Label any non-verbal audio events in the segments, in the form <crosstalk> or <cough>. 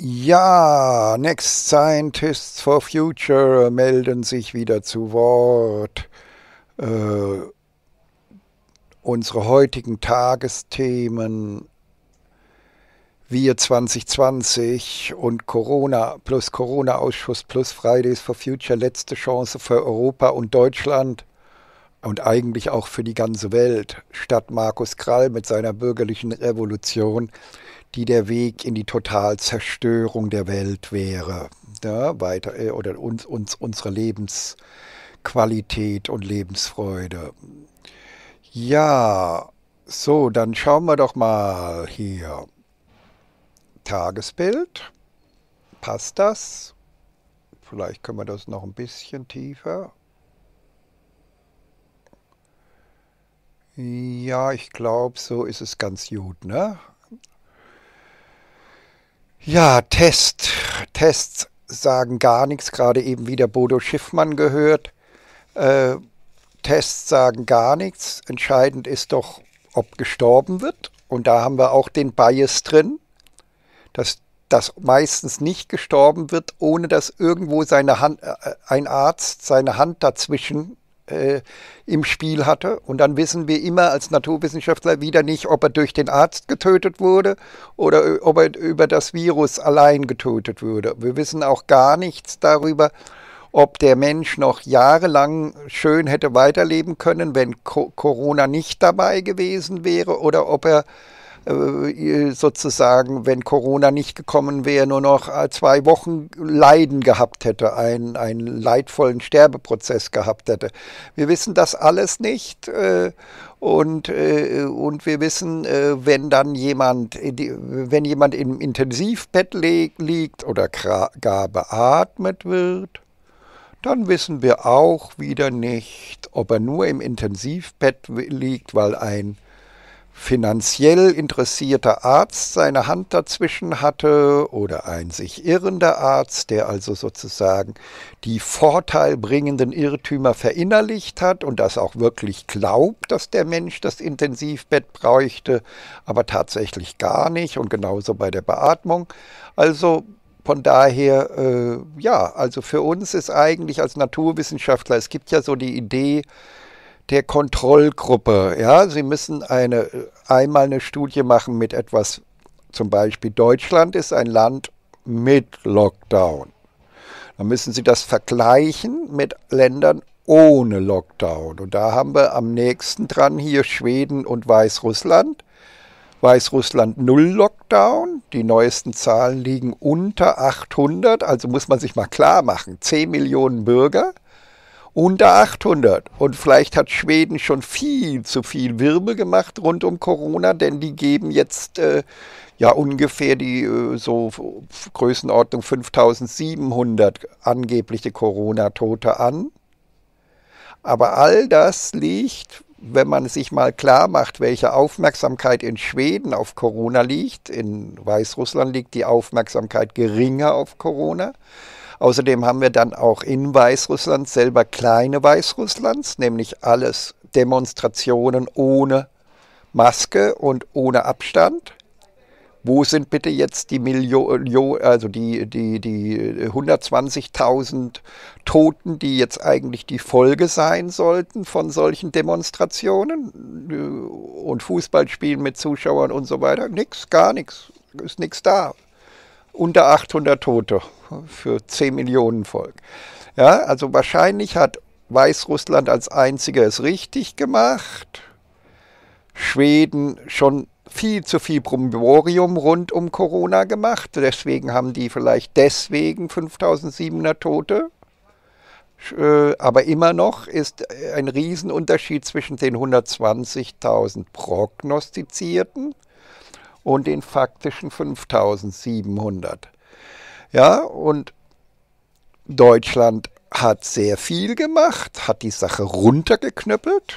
Ja, Next Scientists for Future melden sich wieder zu Wort. Äh, unsere heutigen Tagesthemen wir 2020 und Corona plus Corona-Ausschuss plus Fridays for Future letzte Chance für Europa und Deutschland und eigentlich auch für die ganze Welt, statt Markus Krall mit seiner bürgerlichen Revolution die der Weg in die Totalzerstörung der Welt wäre. Ja, weiter, äh, oder uns, uns, unsere Lebensqualität und Lebensfreude. Ja, so, dann schauen wir doch mal hier. Tagesbild. Passt das? Vielleicht können wir das noch ein bisschen tiefer. Ja, ich glaube, so ist es ganz gut, ne? Ja, Test. Tests sagen gar nichts, gerade eben wie der Bodo Schiffmann gehört. Äh, Tests sagen gar nichts. Entscheidend ist doch, ob gestorben wird. Und da haben wir auch den Bias drin, dass das meistens nicht gestorben wird, ohne dass irgendwo seine Hand, äh, ein Arzt seine Hand dazwischen äh, im Spiel hatte. Und dann wissen wir immer als Naturwissenschaftler wieder nicht, ob er durch den Arzt getötet wurde oder ob er über das Virus allein getötet wurde. Wir wissen auch gar nichts darüber, ob der Mensch noch jahrelang schön hätte weiterleben können, wenn Co Corona nicht dabei gewesen wäre oder ob er sozusagen, wenn Corona nicht gekommen wäre, nur noch äh, zwei Wochen Leiden gehabt hätte, einen, einen leidvollen Sterbeprozess gehabt hätte. Wir wissen das alles nicht. Äh, und, und wir wissen, wenn dann jemand, wenn jemand im Intensivbett liegt oder gar beatmet wird, dann wissen wir auch wieder nicht, ob er nur im Intensivbett liegt, weil ein finanziell interessierter Arzt seine Hand dazwischen hatte oder ein sich irrender Arzt, der also sozusagen die vorteilbringenden Irrtümer verinnerlicht hat und das auch wirklich glaubt, dass der Mensch das Intensivbett bräuchte, aber tatsächlich gar nicht und genauso bei der Beatmung. Also von daher, äh, ja, also für uns ist eigentlich als Naturwissenschaftler, es gibt ja so die Idee, der Kontrollgruppe. Ja, Sie müssen eine, einmal eine Studie machen mit etwas, zum Beispiel Deutschland ist ein Land mit Lockdown. Dann müssen Sie das vergleichen mit Ländern ohne Lockdown. Und da haben wir am nächsten dran hier Schweden und Weißrussland. Weißrussland null Lockdown. Die neuesten Zahlen liegen unter 800. Also muss man sich mal klar machen. 10 Millionen Bürger unter 800. Und vielleicht hat Schweden schon viel zu viel Wirbel gemacht rund um Corona, denn die geben jetzt äh, ja ungefähr die äh, so Größenordnung 5700 angebliche Corona-Tote an. Aber all das liegt, wenn man sich mal klar macht, welche Aufmerksamkeit in Schweden auf Corona liegt, in Weißrussland liegt die Aufmerksamkeit geringer auf Corona, Außerdem haben wir dann auch in Weißrussland selber kleine Weißrusslands, nämlich alles Demonstrationen ohne Maske und ohne Abstand. Wo sind bitte jetzt die Millionen, also die, die, die 120.000 Toten, die jetzt eigentlich die Folge sein sollten von solchen Demonstrationen und Fußballspielen mit Zuschauern und so weiter? Nix, gar nichts, ist nichts da unter 800 Tote für 10 Millionen Volk. Ja, also wahrscheinlich hat Weißrussland als einziger es richtig gemacht. Schweden schon viel zu viel Bromborium rund um Corona gemacht. Deswegen haben die vielleicht deswegen 5700 Tote. Äh, aber immer noch ist ein Riesenunterschied zwischen den 120.000 prognostizierten und den faktischen 5700. Ja, und Deutschland hat sehr viel gemacht, hat die Sache runtergeknüppelt,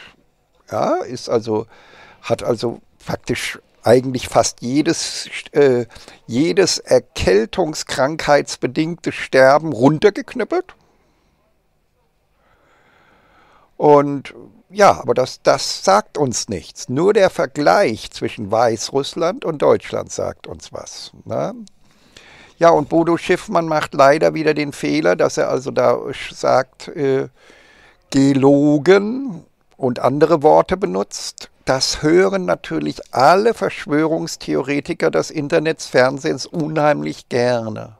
ja, ist also, hat also faktisch eigentlich fast jedes, äh, jedes erkältungskrankheitsbedingte Sterben runtergeknüppelt. Und ja, aber das, das sagt uns nichts. Nur der Vergleich zwischen Weißrussland und Deutschland sagt uns was. Ne? Ja, und Bodo Schiffmann macht leider wieder den Fehler, dass er also da sagt, äh, gelogen und andere Worte benutzt. Das hören natürlich alle Verschwörungstheoretiker des Internets, Fernsehens unheimlich gerne.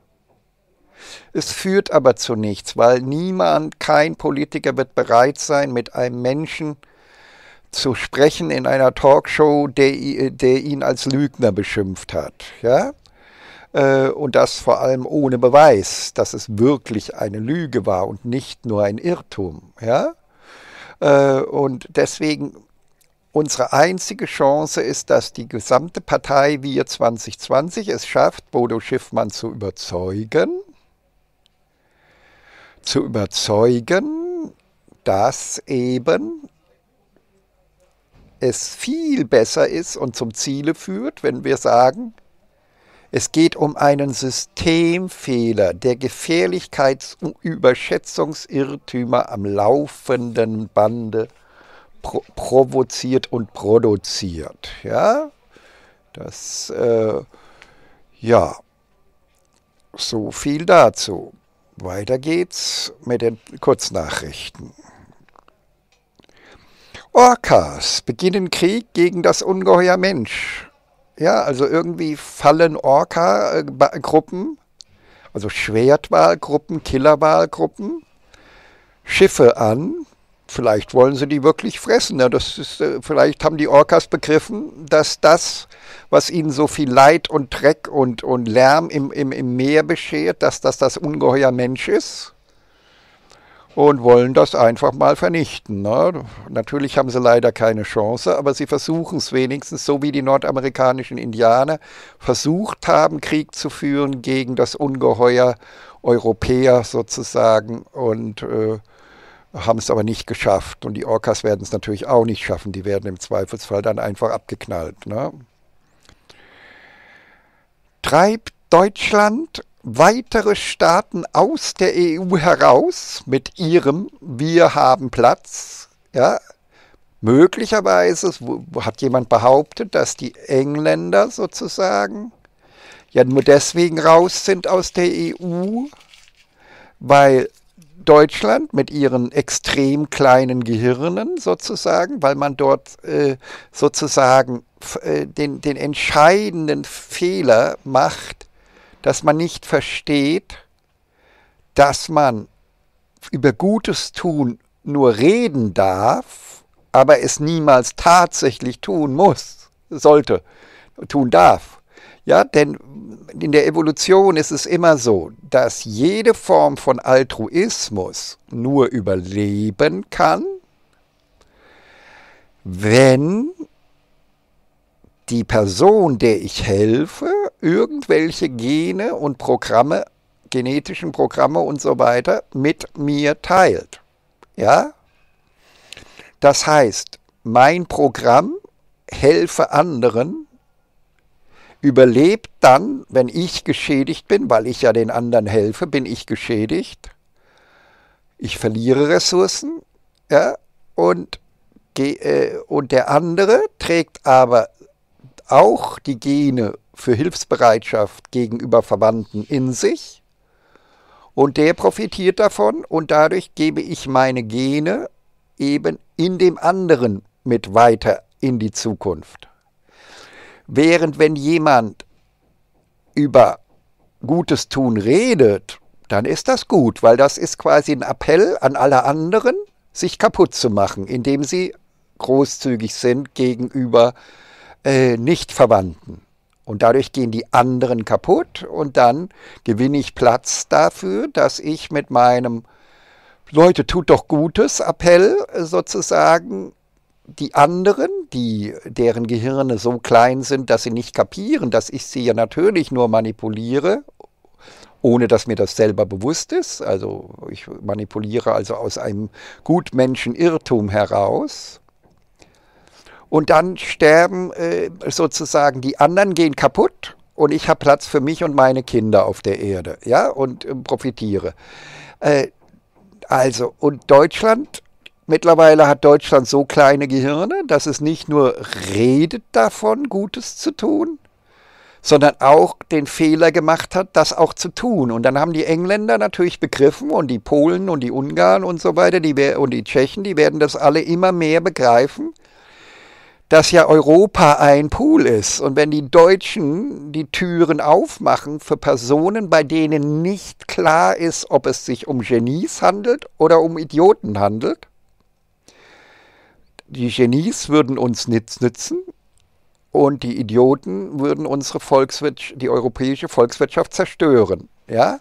Es führt aber zu nichts, weil niemand, kein Politiker wird bereit sein, mit einem Menschen zu sprechen in einer Talkshow, der, der ihn als Lügner beschimpft hat. Ja? Äh, und das vor allem ohne Beweis, dass es wirklich eine Lüge war und nicht nur ein Irrtum. Ja? Äh, und deswegen unsere einzige Chance ist, dass die gesamte Partei Wir 2020 es schafft, Bodo Schiffmann zu überzeugen, zu überzeugen, dass eben es viel besser ist und zum Ziele führt, wenn wir sagen, es geht um einen Systemfehler, der Gefährlichkeitsüberschätzungsirrtümer am laufenden Bande pro provoziert und produziert. Ja, das, äh, ja, so viel dazu. Weiter geht's mit den Kurznachrichten. Orcas beginnen Krieg gegen das Ungeheuer Mensch. Ja, also irgendwie fallen Orca-Gruppen, also Schwertwahlgruppen, Killerwahlgruppen, Schiffe an. Vielleicht wollen sie die wirklich fressen. Ja, das ist, äh, vielleicht haben die Orcas begriffen, dass das, was ihnen so viel Leid und Dreck und, und Lärm im, im, im Meer beschert, dass das das ungeheuer Mensch ist und wollen das einfach mal vernichten. Ne? Natürlich haben sie leider keine Chance, aber sie versuchen es wenigstens, so wie die nordamerikanischen Indianer versucht haben, Krieg zu führen gegen das Ungeheuer Europäer sozusagen und äh, haben es aber nicht geschafft. Und die Orcas werden es natürlich auch nicht schaffen, die werden im Zweifelsfall dann einfach abgeknallt. Ne? Treibt Deutschland weitere Staaten aus der EU heraus mit ihrem Wir haben Platz. Ja, möglicherweise hat jemand behauptet, dass die Engländer sozusagen ja nur deswegen raus sind aus der EU, weil Deutschland mit ihren extrem kleinen Gehirnen sozusagen, weil man dort äh, sozusagen äh, den, den entscheidenden Fehler macht, dass man nicht versteht, dass man über Gutes tun nur reden darf, aber es niemals tatsächlich tun muss, sollte, tun darf. Ja, denn in der Evolution ist es immer so, dass jede Form von Altruismus nur überleben kann, wenn die Person, der ich helfe, irgendwelche Gene und Programme, genetischen Programme und so weiter mit mir teilt. Ja? Das heißt, mein Programm helfe anderen, überlebt dann, wenn ich geschädigt bin, weil ich ja den anderen helfe, bin ich geschädigt. Ich verliere Ressourcen, ja, und, äh, und der andere trägt aber auch die Gene für Hilfsbereitschaft gegenüber Verwandten in sich und der profitiert davon und dadurch gebe ich meine Gene eben in dem anderen mit weiter in die Zukunft. Während wenn jemand über Gutes tun redet, dann ist das gut, weil das ist quasi ein Appell an alle anderen, sich kaputt zu machen, indem sie großzügig sind gegenüber äh, Nicht-Verwandten. Und dadurch gehen die anderen kaputt und dann gewinne ich Platz dafür, dass ich mit meinem Leute, tut doch Gutes Appell sozusagen die anderen, die, deren Gehirne so klein sind, dass sie nicht kapieren, dass ich sie ja natürlich nur manipuliere, ohne dass mir das selber bewusst ist. Also ich manipuliere also aus einem Gutmenschen-Irrtum heraus. Und dann sterben äh, sozusagen die anderen, gehen kaputt und ich habe Platz für mich und meine Kinder auf der Erde, ja, und äh, profitiere. Äh, also, und Deutschland, mittlerweile hat Deutschland so kleine Gehirne, dass es nicht nur redet davon, Gutes zu tun, sondern auch den Fehler gemacht hat, das auch zu tun. Und dann haben die Engländer natürlich begriffen und die Polen und die Ungarn und so weiter die, und die Tschechen, die werden das alle immer mehr begreifen, dass ja Europa ein Pool ist. Und wenn die Deutschen die Türen aufmachen für Personen, bei denen nicht klar ist, ob es sich um Genies handelt oder um Idioten handelt, die Genies würden uns nichts nützen und die Idioten würden unsere Volkswirtschaft, die europäische Volkswirtschaft zerstören. Ja?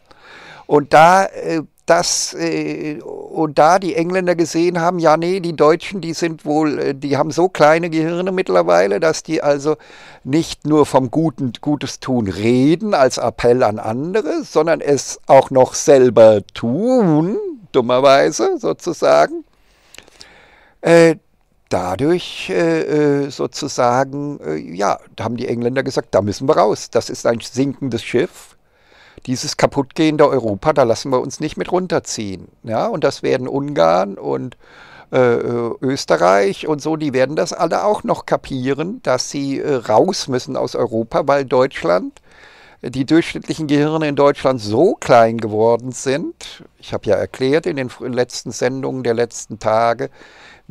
Und da, äh, das, äh, und da die Engländer gesehen haben, ja, nee, die Deutschen, die sind wohl, äh, die haben so kleine Gehirne mittlerweile, dass die also nicht nur vom Guten, Gutes tun reden als Appell an andere, sondern es auch noch selber tun, dummerweise sozusagen. Äh, dadurch äh, äh, sozusagen, äh, ja, da haben die Engländer gesagt, da müssen wir raus. Das ist ein sinkendes Schiff. Dieses kaputtgehende Europa, da lassen wir uns nicht mit runterziehen. Ja, und das werden Ungarn und äh, äh Österreich und so, die werden das alle auch noch kapieren, dass sie äh, raus müssen aus Europa, weil Deutschland, die durchschnittlichen Gehirne in Deutschland so klein geworden sind. Ich habe ja erklärt in den letzten Sendungen der letzten Tage,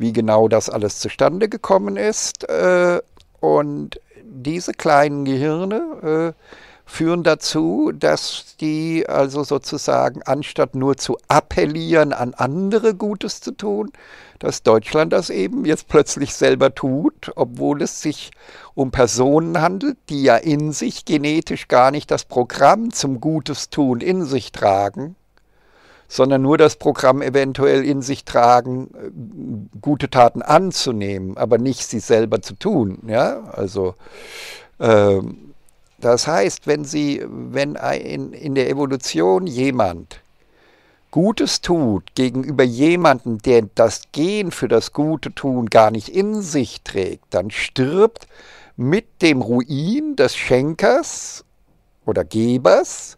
wie genau das alles zustande gekommen ist. Äh, und diese kleinen Gehirne äh, führen dazu, dass die also sozusagen, anstatt nur zu appellieren, an andere Gutes zu tun, dass Deutschland das eben jetzt plötzlich selber tut, obwohl es sich um Personen handelt, die ja in sich genetisch gar nicht das Programm zum Gutes tun in sich tragen, sondern nur das Programm eventuell in sich tragen, äh, gute Taten anzunehmen, aber nicht sie selber zu tun. Ja, also ähm, das heißt, wenn sie, wenn in, in der Evolution jemand Gutes tut gegenüber jemandem, der das Gen für das Gute tun gar nicht in sich trägt, dann stirbt mit dem Ruin des Schenkers oder Gebers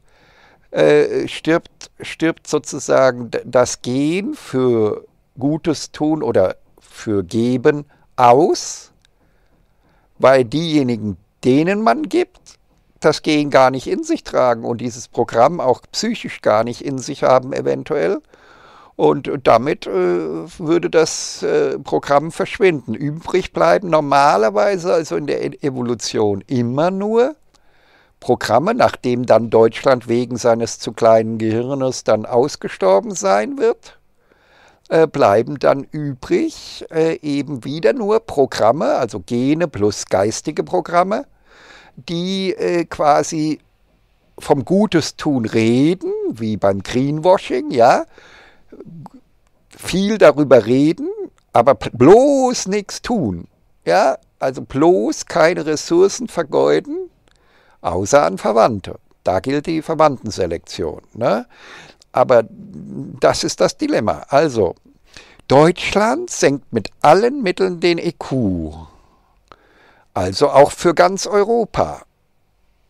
äh, stirbt, stirbt sozusagen das Gen für Gutes tun oder für Geben aus, weil diejenigen, denen man gibt, das Gen gar nicht in sich tragen und dieses Programm auch psychisch gar nicht in sich haben eventuell. Und damit äh, würde das äh, Programm verschwinden. Übrig bleiben normalerweise, also in der Evolution, immer nur Programme, nachdem dann Deutschland wegen seines zu kleinen Gehirnes dann ausgestorben sein wird, äh, bleiben dann übrig äh, eben wieder nur Programme, also Gene plus geistige Programme, die äh, quasi vom Gutes tun reden, wie beim Greenwashing, ja, viel darüber reden, aber bloß nichts tun, ja, also bloß keine Ressourcen vergeuden, außer an Verwandte. Da gilt die Verwandtenselektion. Ne? Aber das ist das Dilemma. Also, Deutschland senkt mit allen Mitteln den EQ. Also auch für ganz Europa.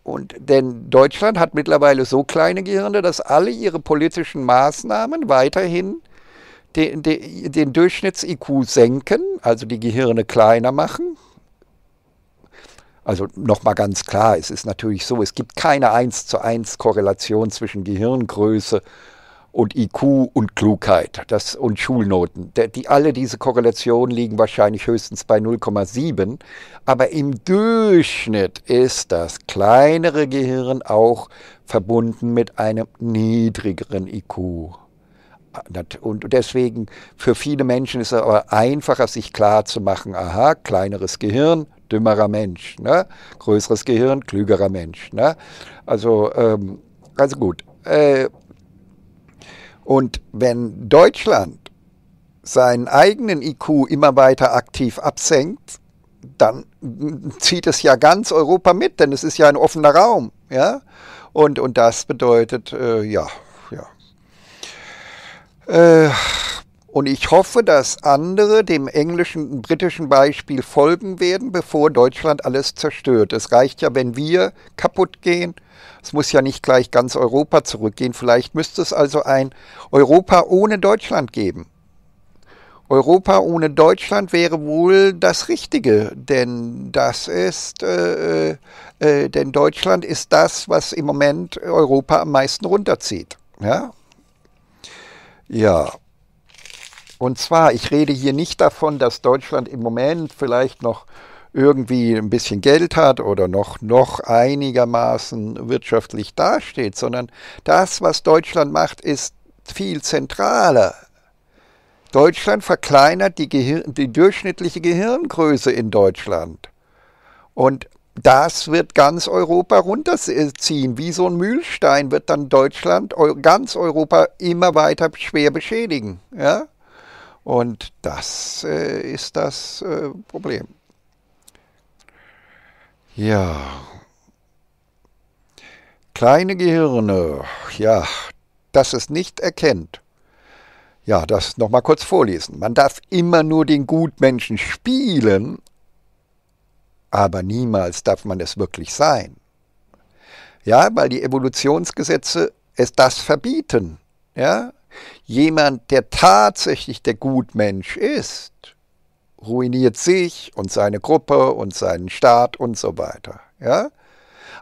Und denn Deutschland hat mittlerweile so kleine Gehirne, dass alle ihre politischen Maßnahmen weiterhin den, den, den Durchschnitts-IQ senken, also die Gehirne kleiner machen, also nochmal ganz klar, es ist natürlich so, es gibt keine 1 zu 1 Korrelation zwischen Gehirngröße und IQ und Klugheit das, und Schulnoten. Die, alle diese Korrelationen liegen wahrscheinlich höchstens bei 0,7, aber im Durchschnitt ist das kleinere Gehirn auch verbunden mit einem niedrigeren IQ. Und deswegen für viele Menschen ist es aber einfacher, sich klar zu machen, aha, kleineres Gehirn, dümmerer Mensch. Ne? Größeres Gehirn, klügerer Mensch. Ne? Also, ähm, also gut. Äh, und wenn Deutschland seinen eigenen IQ immer weiter aktiv absenkt, dann zieht es ja ganz Europa mit, denn es ist ja ein offener Raum. Ja? Und, und das bedeutet, äh, ja, ja. Äh, und ich hoffe, dass andere dem englischen und britischen Beispiel folgen werden, bevor Deutschland alles zerstört. Es reicht ja, wenn wir kaputt gehen. Es muss ja nicht gleich ganz Europa zurückgehen. Vielleicht müsste es also ein Europa ohne Deutschland geben. Europa ohne Deutschland wäre wohl das Richtige, denn das ist, äh, äh, äh, denn Deutschland ist das, was im Moment Europa am meisten runterzieht. Ja, ja. Und zwar, ich rede hier nicht davon, dass Deutschland im Moment vielleicht noch irgendwie ein bisschen Geld hat oder noch, noch einigermaßen wirtschaftlich dasteht, sondern das, was Deutschland macht, ist viel zentraler. Deutschland verkleinert die, Gehir die durchschnittliche Gehirngröße in Deutschland. Und das wird ganz Europa runterziehen. Wie so ein Mühlstein wird dann Deutschland, ganz Europa immer weiter schwer beschädigen. Ja? Und das äh, ist das äh, Problem. Ja. Kleine Gehirne, ja, das es nicht erkennt, ja, das nochmal kurz vorlesen. Man darf immer nur den Gutmenschen spielen, aber niemals darf man es wirklich sein. Ja, weil die Evolutionsgesetze es das verbieten. Ja, jemand, der tatsächlich der Gutmensch ist, ruiniert sich und seine Gruppe und seinen Staat und so weiter. Ja,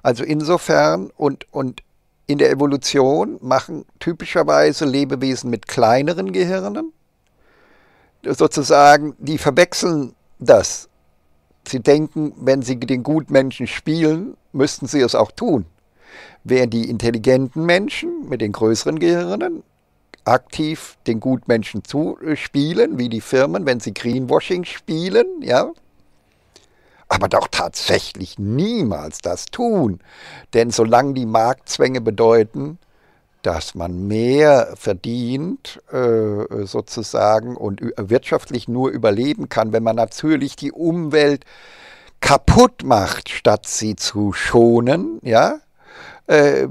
also insofern und und in der Evolution machen typischerweise Lebewesen mit kleineren Gehirnen sozusagen, die verwechseln das. Sie denken, wenn sie den Gutmenschen spielen, müssten sie es auch tun. Während die intelligenten Menschen mit den größeren Gehirnen aktiv den Gutmenschen zu spielen, wie die Firmen, wenn sie Greenwashing spielen, ja, aber doch tatsächlich niemals das tun. Denn solange die Marktzwänge bedeuten, dass man mehr verdient äh, sozusagen und wirtschaftlich nur überleben kann, wenn man natürlich die Umwelt kaputt macht, statt sie zu schonen, ja, äh,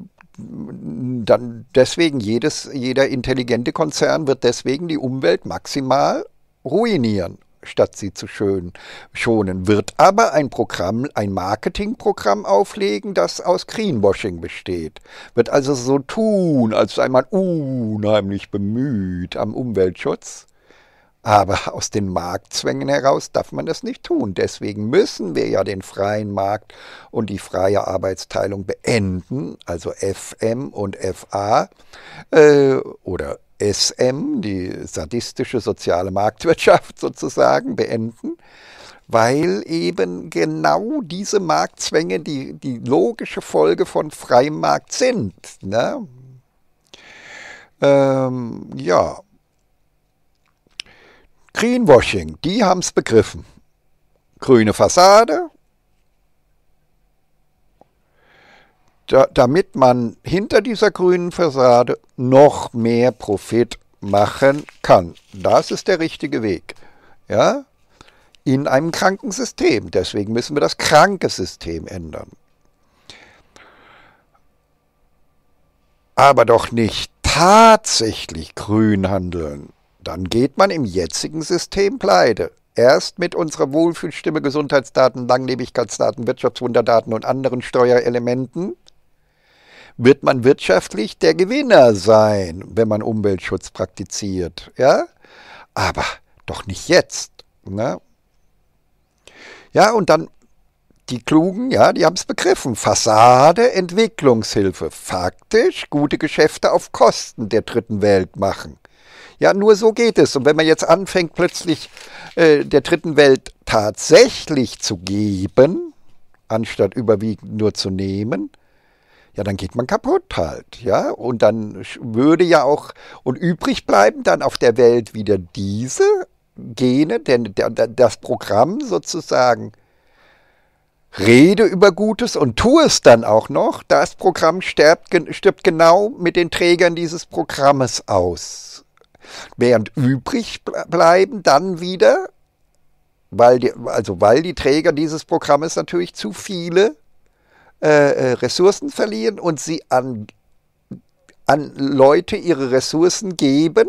dann deswegen jedes, jeder intelligente Konzern wird deswegen die Umwelt maximal ruinieren statt sie zu schön, schonen, wird aber ein Programm, ein Marketingprogramm auflegen, das aus Greenwashing besteht. Wird also so tun, als sei man unheimlich bemüht am Umweltschutz. Aber <laughs> aus den Marktzwängen heraus darf man das nicht tun. Deswegen müssen wir ja den freien Markt und die freie Arbeitsteilung beenden, also FM und FA äh, oder SM, die sadistische soziale Marktwirtschaft <laughs> sozusagen, beenden, weil eben genau diese Marktzwänge die, die logische Folge von freiem Markt sind. Ne? Ähm, ja. Greenwashing, die haben es begriffen. Grüne Fassade, da, damit man hinter dieser grünen Fassade noch mehr Profit machen kann. Das ist der richtige Weg. Ja? In einem kranken System. Deswegen müssen wir das kranke System ändern. Aber doch nicht tatsächlich grün handeln. Dann geht man im jetzigen System pleite. Erst mit unserer Wohlfühlstimme, Gesundheitsdaten, Langlebigkeitsdaten, Wirtschaftswunderdaten und anderen Steuerelementen wird man wirtschaftlich der Gewinner sein, wenn man Umweltschutz praktiziert. Ja? Aber doch nicht jetzt. Ne? Ja, und dann die Klugen, ja, die haben es begriffen. Fassade, Entwicklungshilfe. Faktisch gute Geschäfte auf Kosten der dritten Welt machen. Ja, nur so geht es. Und wenn man jetzt anfängt, plötzlich äh, der dritten Welt tatsächlich zu geben, anstatt überwiegend nur zu nehmen, ja, dann geht man kaputt halt, ja. Und dann würde ja auch, und übrig bleiben dann auf der Welt wieder diese Gene, denn das Programm sozusagen, rede über Gutes und tu es dann auch noch, das Programm stirbt, stirbt genau mit den Trägern dieses Programmes aus. Während übrig bleiben dann wieder, weil die, also weil die Träger dieses Programmes natürlich zu viele äh, äh, Ressourcen verlieren und sie an, an Leute ihre Ressourcen geben,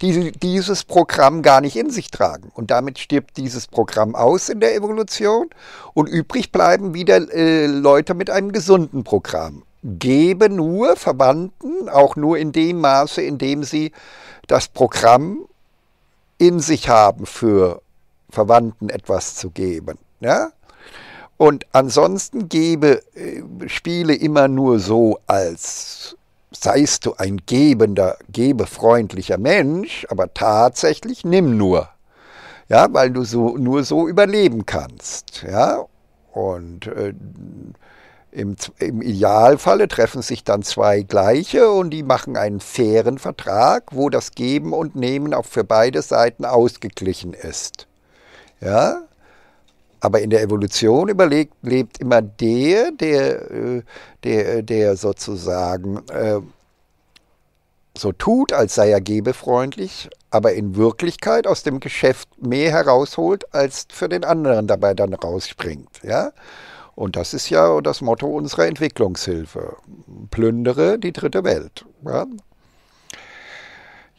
die dieses Programm gar nicht in sich tragen. Und damit stirbt dieses Programm aus in der Evolution und übrig bleiben wieder äh, Leute mit einem gesunden Programm. Gebe nur Verwandten, auch nur in dem Maße, in dem sie das Programm in sich haben, für Verwandten etwas zu geben. Ja? Und ansonsten gebe, äh, spiele immer nur so, als seist du ein gebender, gebefreundlicher Mensch, aber tatsächlich nimm nur. Ja, weil du so, nur so überleben kannst. Ja, und äh, im, Im Idealfalle treffen sich dann zwei Gleiche und die machen einen fairen Vertrag, wo das Geben und Nehmen auch für beide Seiten ausgeglichen ist. Ja? Aber in der Evolution überlegt, lebt immer der, der, äh, der, der sozusagen äh, so tut, als sei er gebefreundlich, aber in Wirklichkeit aus dem Geschäft mehr herausholt, als für den anderen dabei dann rausspringt. Ja? Und das ist ja das Motto unserer Entwicklungshilfe. Plündere die dritte Welt. Ja,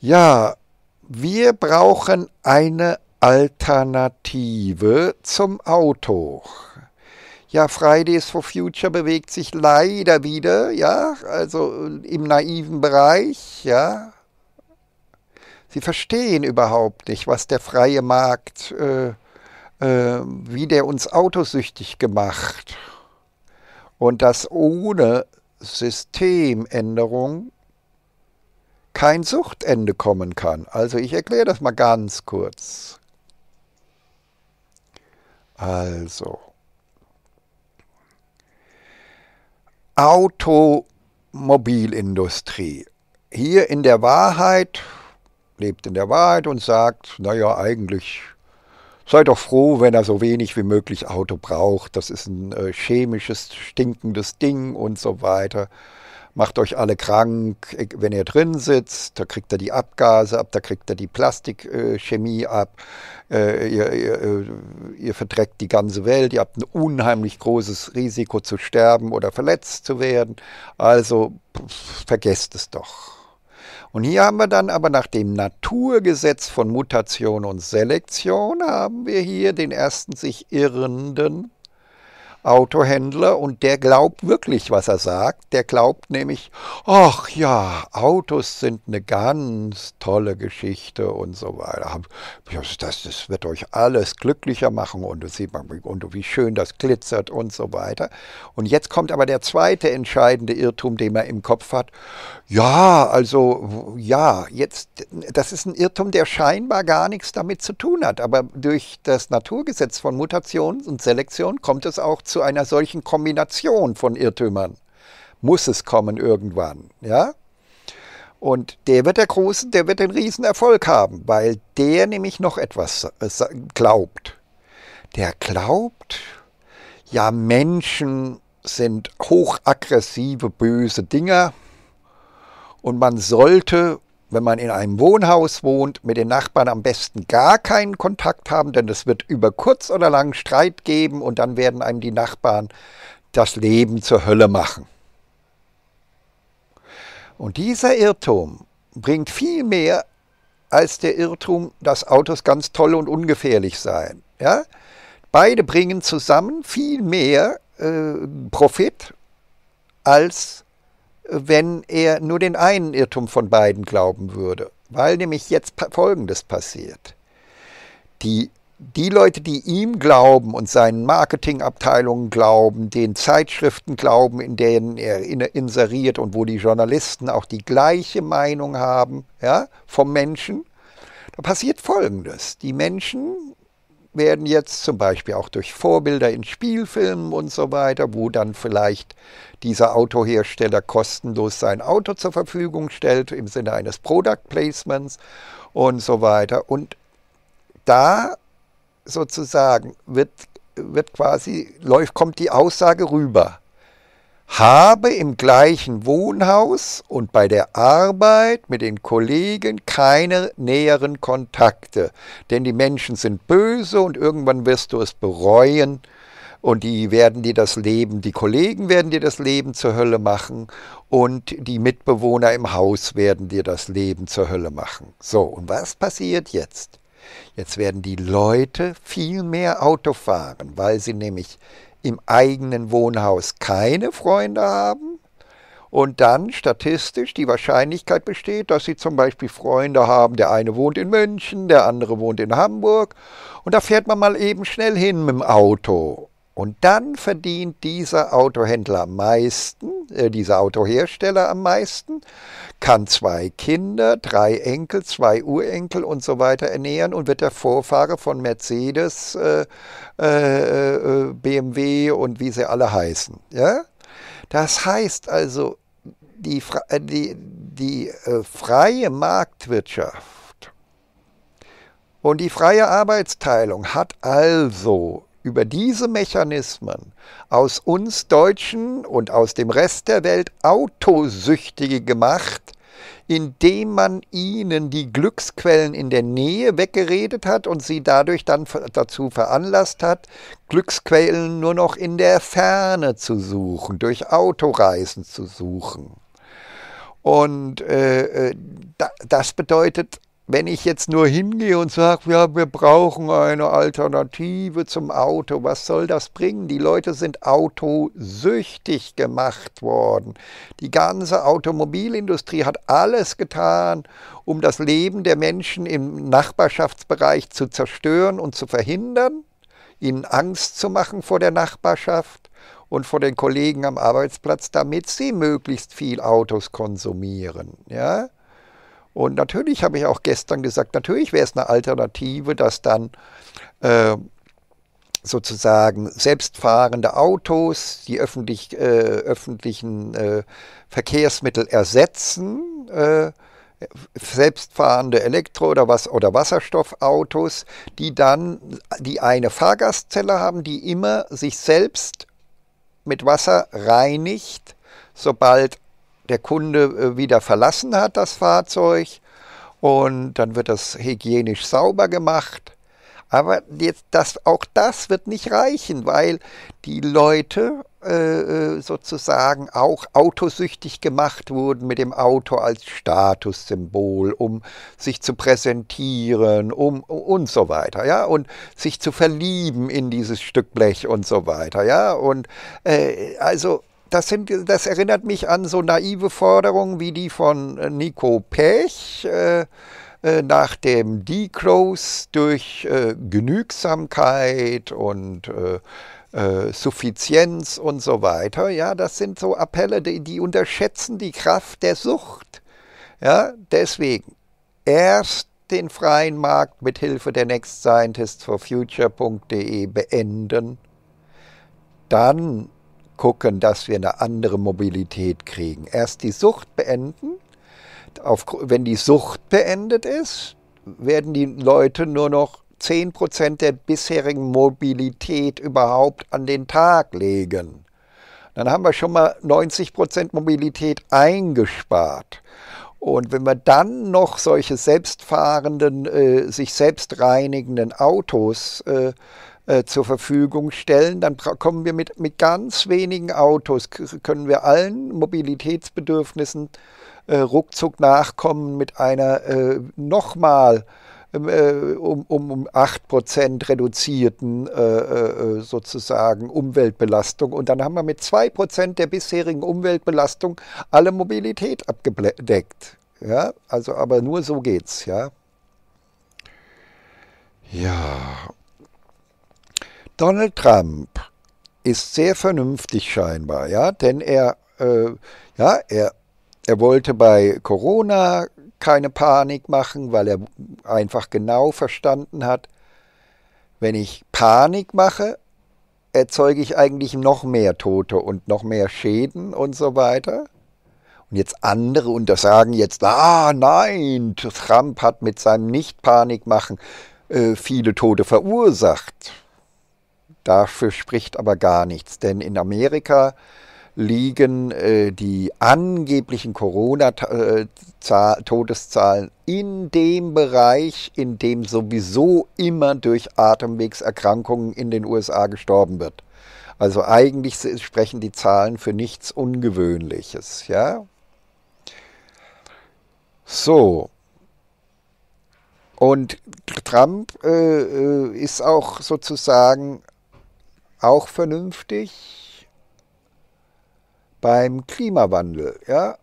ja wir brauchen eine Alternative zum Auto. Ja, Fridays for Future bewegt sich leider wieder, ja, also im naiven Bereich, ja. Sie verstehen überhaupt nicht, was der freie Markt äh, wie der uns autosüchtig gemacht. Und dass ohne Systemänderung kein Suchtende kommen kann. Also ich erkläre das mal ganz kurz. Also, Automobilindustrie. Hier in der Wahrheit, lebt in der Wahrheit und sagt, naja, eigentlich Sei doch froh, wenn er so wenig wie möglich Auto braucht. Das ist ein äh, chemisches, stinkendes Ding und so weiter. Macht euch alle krank, wenn ihr drin sitzt. Da kriegt er die Abgase ab, da kriegt er die Plastikchemie äh, ab. Äh, ihr, ihr, äh, ihr verdreckt die ganze Welt. Ihr habt ein unheimlich großes Risiko zu sterben oder verletzt zu werden. Also pff, vergesst es doch. Und hier haben wir dann aber nach dem Naturgesetz von Mutation und Selektion haben wir hier den ersten sich irrenden Autohändler und der glaubt wirklich, was er sagt. Der glaubt nämlich, ach ja, Autos sind eine ganz tolle Geschichte und so weiter. Das, das wird euch alles glücklicher machen und, sieht man, und wie schön das glitzert und so weiter. Und jetzt kommt aber der zweite entscheidende Irrtum, den man im Kopf hat. Ja, also ja, jetzt, das ist ein Irrtum, der scheinbar gar nichts damit zu tun hat. Aber durch das Naturgesetz von Mutation und Selektion kommt es auch zu einer solchen Kombination von Irrtümern. Muss es kommen irgendwann, ja? Und der wird der großen, der wird den Riesenerfolg haben, weil der nämlich noch etwas äh, glaubt. Der glaubt, ja, Menschen sind hochaggressive, böse Dinger und man sollte, wenn man in einem Wohnhaus wohnt, mit den Nachbarn am besten gar keinen Kontakt haben, denn es wird über kurz oder lang Streit geben und dann werden einem die Nachbarn das Leben zur Hölle machen. Und dieser Irrtum bringt viel mehr als der Irrtum, dass Autos ganz toll und ungefährlich seien. Ja? Beide bringen zusammen viel mehr äh, Profit als wenn er nur den einen Irrtum von beiden glauben würde. Weil nämlich jetzt Folgendes passiert. Die, die Leute, die ihm glauben und seinen Marketingabteilungen glauben, den Zeitschriften glauben, in denen er inseriert und wo die Journalisten auch die gleiche Meinung haben ja, vom Menschen, da passiert Folgendes. Die Menschen werden jetzt zum Beispiel auch durch Vorbilder in Spielfilmen und so weiter, wo dann vielleicht dieser Autohersteller kostenlos sein Auto zur Verfügung stellt im Sinne eines Product Placements und so weiter. Und da sozusagen wird, wird quasi, läuft, kommt die Aussage rüber habe im gleichen Wohnhaus und bei der Arbeit mit den Kollegen keine näheren Kontakte, denn die Menschen sind böse und irgendwann wirst du es bereuen und die werden dir das Leben, die Kollegen werden dir das Leben zur Hölle machen und die Mitbewohner im Haus werden dir das Leben zur Hölle machen. So, und was passiert jetzt? Jetzt werden die Leute viel mehr Auto fahren, weil sie nämlich im eigenen Wohnhaus keine Freunde haben. Und dann statistisch die Wahrscheinlichkeit besteht, dass sie zum Beispiel Freunde haben, der eine wohnt in München, der andere wohnt in Hamburg. Und da fährt man mal eben schnell hin mit dem Auto. Und dann verdient dieser Autohändler am meisten, äh, dieser Autohersteller am meisten, kann zwei Kinder, drei Enkel, zwei Urenkel und so weiter ernähren und wird der Vorfahre von Mercedes, äh, äh, äh BMW und wie sie alle heißen. Ja? Das heißt also, die, äh, die, die äh, freie Marktwirtschaft und die freie Arbeitsteilung hat also über diese Mechanismen aus uns Deutschen und aus dem Rest der Welt Autosüchtige gemacht, indem man ihnen die Glücksquellen in der Nähe weggeredet hat und sie dadurch dann dazu veranlasst hat, Glücksquellen nur noch in der Ferne zu suchen, durch Autoreisen zu suchen. Und äh, äh das bedeutet wenn ich jetzt nur hingehe und sage, ja, wir brauchen eine Alternative zum Auto, was soll das bringen? Die Leute sind autosüchtig gemacht worden. Die ganze Automobilindustrie hat alles getan, um das Leben der Menschen im Nachbarschaftsbereich zu zerstören und zu verhindern, ihnen Angst zu machen vor der Nachbarschaft und vor den Kollegen am Arbeitsplatz, damit sie möglichst viel Autos konsumieren. Ja? Und natürlich habe ich auch gestern gesagt, natürlich wäre es eine Alternative, dass dann äh, sozusagen selbstfahrende Autos die öffentlich, äh, öffentlichen äh, Verkehrsmittel ersetzen, äh, selbstfahrende Elektro- oder, was, oder Wasserstoffautos, die dann die eine Fahrgastzelle haben, die immer sich selbst mit Wasser reinigt, sobald der Kunde äh, wieder verlassen hat, das Fahrzeug. Und dann wird das hygienisch sauber gemacht. Aber jetzt das, auch das wird nicht reichen, weil die Leute äh, äh, sozusagen auch autosüchtig gemacht wurden mit dem Auto als Statussymbol, um sich zu präsentieren, um und so weiter, ja, und sich zu verlieben in dieses Stück Blech und so weiter, ja, und äh, also das, sind, das erinnert mich an so naive Forderungen wie die von äh, Nico Pech äh, äh, nach dem Decrows durch äh, Genügsamkeit und äh, äh, Suffizienz und so weiter. Ja, das sind so Appelle, die, die unterschätzen die Kraft der Sucht. Ja, deswegen erst den freien Markt mit Hilfe der nextscientistforfuture.de beenden, dann gucken, dass wir eine andere Mobilität kriegen. Erst die Sucht beenden. Auf, wenn die Sucht beendet ist, werden die Leute nur noch 10% der bisherigen Mobilität überhaupt an den Tag legen. Dann haben wir schon mal 90% Mobilität eingespart. Und wenn wir dann noch solche selbstfahrenden, äh, sich selbst reinigenden Autos äh, äh, zur Verfügung stellen, dann kommen wir mit, mit ganz wenigen Autos, können wir allen Mobilitätsbedürfnissen äh, ruckzuck nachkommen mit einer äh, nochmal ähm, äh, um, um, um 8% reduzierten äh, äh, sozusagen Umweltbelastung. Und dann haben wir mit 2% der bisherigen Umweltbelastung alle Mobilität abgedeckt. Ja, also aber nur so geht's, ja. Ja, Donald Trump ist sehr vernünftig scheinbar, ja, denn er, äh, ja, er, er wollte bei Corona keine Panik machen, weil er einfach genau verstanden hat, wenn ich Panik mache, erzeuge ich eigentlich noch mehr Tote und noch mehr Schäden und so weiter. Und jetzt andere untersagen jetzt, ah nein, Trump hat mit seinem Nicht-Panik-Machen äh, viele Tote verursacht. Dafür spricht aber gar nichts, denn in Amerika liegen äh, die angeblichen Corona-Todeszahlen in dem Bereich, in dem sowieso immer durch Atemwegserkrankungen in den USA gestorben wird. Also eigentlich sprechen die Zahlen für nichts Ungewöhnliches, ja? So. Und Trump äh, äh ist auch sozusagen auch vernünftig. beim Klimawandel. Ja?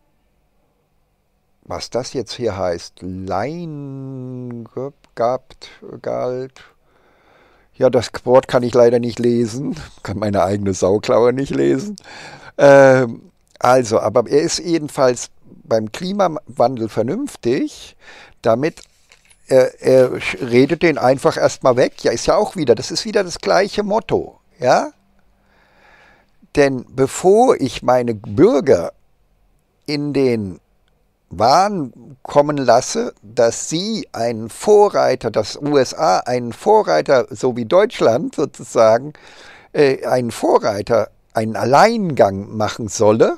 Was das jetzt hier heißt, Lein gehabt, galt. Ja, das Wort kann ich leider nicht lesen, <laughs> kann meine eigene Sauklaue nicht lesen. Ähm, also, aber er ist jedenfalls beim Klimawandel vernünftig, damit er, er redet den einfach erstmal weg. Ja, ist ja auch wieder, das ist wieder das gleiche Motto. Ja? Denn bevor ich meine Bürger in den Wahn kommen lasse, dass sie einen Vorreiter, dass USA einen Vorreiter, so wie Deutschland sozusagen, äh, einen Vorreiter, einen Alleingang machen solle,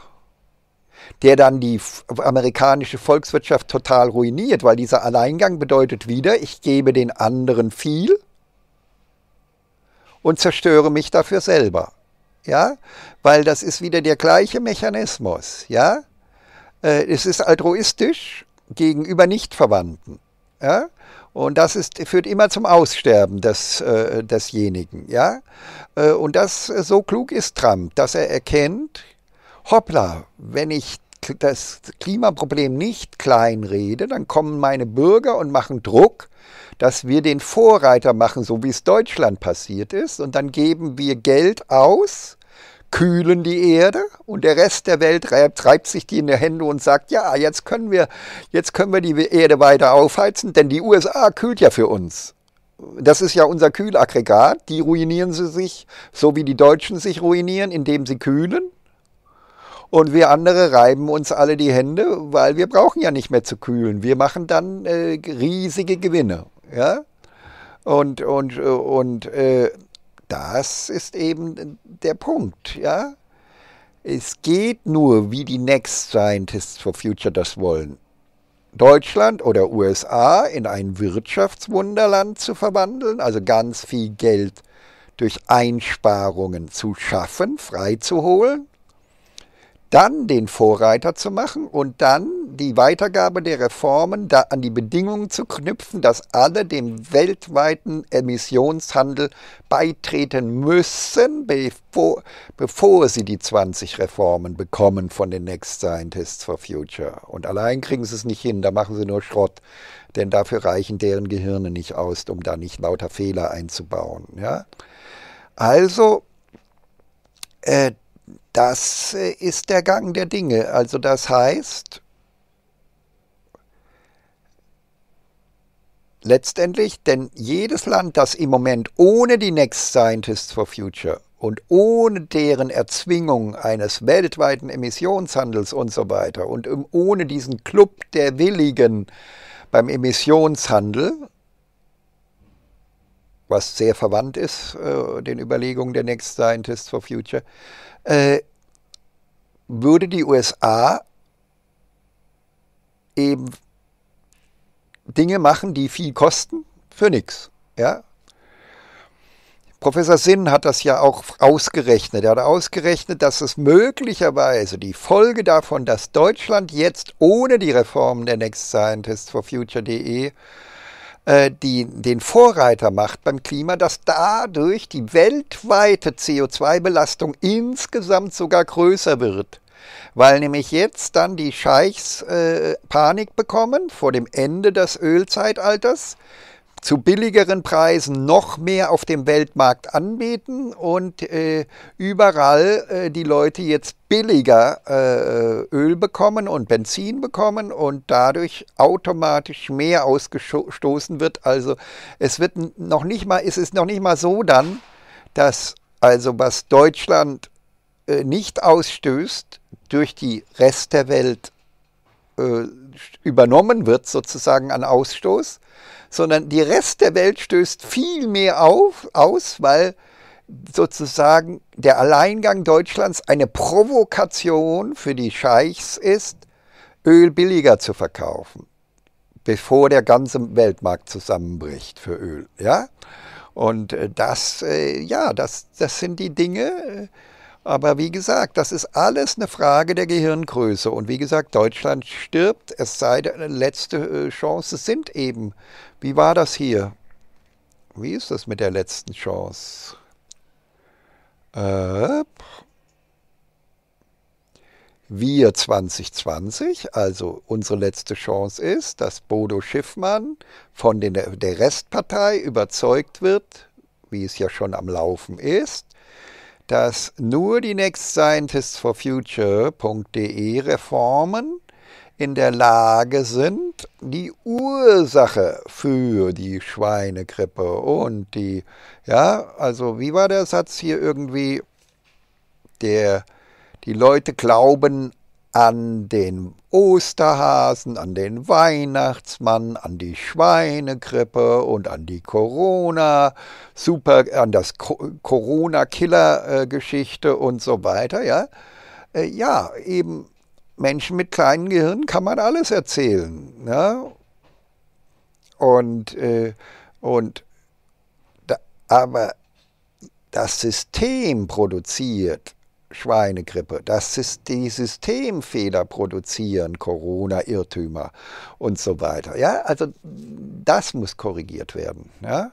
der dann die amerikanische Volkswirtschaft total ruiniert, weil dieser Alleingang bedeutet wieder, ich gebe den anderen viel und zerstöre mich dafür selber. Ja, weil das ist wieder der gleiche Mechanismus. Ja, äh, es ist altruistisch gegenüber Nichtverwandten. Ja, und das ist, führt immer zum Aussterben des, äh, desjenigen. Ja, äh, und das so klug ist Trump, dass er erkennt, hoppla, wenn ich das Klimaproblem nicht kleinrede, dann kommen meine Bürger und machen Druck, dass wir den Vorreiter machen, so wie es Deutschland passiert ist, und dann geben wir Geld aus, kühlen die Erde und der Rest der Welt reibt, sich die in die Hände und sagt, ja, jetzt können wir, jetzt können wir die Erde weiter aufheizen, denn die USA kühlt ja für uns. Das ist ja unser Kühlaggregat. Die ruinieren sie sich, so wie die Deutschen sich ruinieren, indem sie kühlen. Und wir andere reiben uns alle die Hände, weil wir brauchen ja nicht mehr zu kühlen. Wir machen dann äh, riesige Gewinne. Ja? Und, und, und äh, das ist eben der Punkt. Ja? Es geht nur, wie die Next Scientists for Future das wollen. Deutschland oder USA in ein Wirtschaftswunderland zu verwandeln, also ganz viel Geld durch Einsparungen zu schaffen, freizuholen dann den Vorreiter zu machen und dann die Weitergabe der Reformen da an die Bedingungen zu knüpfen, dass alle dem weltweiten Emissionshandel beitreten müssen, bevor, bevor sie die 20 Reformen bekommen von den Next Scientists for Future. Und allein kriegen sie es nicht hin, da machen sie nur Schrott, denn dafür reichen deren Gehirne nicht aus, um da nicht lauter Fehler einzubauen. Ja? Also, äh, das äh, ist der Gang der Dinge. Also das heißt, letztendlich, denn jedes Land, das im Moment ohne die Next Scientists for Future und ohne deren Erzwingung eines weltweiten Emissionshandels und so weiter und ohne diesen Club der Willigen beim Emissionshandel, was sehr verwandt ist, äh, den Überlegungen der Next Scientists for Future, äh, würde die USA eben Dinge machen, die viel kosten, für nichts. Ja? Professor Sinn hat das ja auch ausgerechnet. Er hat ausgerechnet, dass es möglicherweise die Folge davon, dass Deutschland jetzt ohne die Reformen der Next Scientists for Future.de die, den Vorreiter macht beim Klima, dass dadurch die weltweite CO2-Belastung insgesamt sogar größer wird. Weil nämlich jetzt dann die Scheichs äh, Panik bekommen vor dem Ende des Ölzeitalters zu billigeren Preisen noch mehr auf dem Weltmarkt anbieten und äh, überall äh, die Leute jetzt billiger äh, Öl bekommen und Benzin bekommen und dadurch automatisch mehr ausgestoßen wird. Also es wird noch nicht mal, es ist noch nicht mal so dann, dass also was Deutschland äh, nicht ausstößt, durch die Rest der Welt äh, übernommen wird, sozusagen an Ausstoß, sondern die Rest der Welt stößt viel mehr auf, aus, weil sozusagen der Alleingang Deutschlands eine Provokation für die Scheichs ist, Öl billiger zu verkaufen, bevor der ganze Weltmarkt zusammenbricht für Öl. Ja? Und äh, das, äh, ja, das, das sind die Dinge, aber wie gesagt, das ist alles eine Frage der Gehirngröße. Und wie gesagt, Deutschland stirbt, es sei denn, letzte äh, Chance sind eben. Wie war das hier? Wie ist das mit der letzten Chance? Äh, wir 2020, also unsere letzte Chance ist, dass Bodo Schiffmann von den, der Restpartei überzeugt wird, wie es ja schon am Laufen ist, dass nur die Next Scientists for Future.de Reformen in der Lage sind, die Ursache für die Schweinegrippe und die, ja, also wie war der Satz hier irgendwie, der, die Leute glauben an den Osterhasen, an den Weihnachtsmann, an die Schweinegrippe und an die Corona, super, an das Corona-Killer-Geschichte und so weiter, ja. Äh, ja, eben Menschen mit kleinen Gehirnen kann man alles erzählen. Ja? Und, äh, und aber das System produziert Schweinegrippe, das ist die Systemfehler produzieren, Corona-Irrtümer und so weiter. Ja, also das muss korrigiert werden. Ja?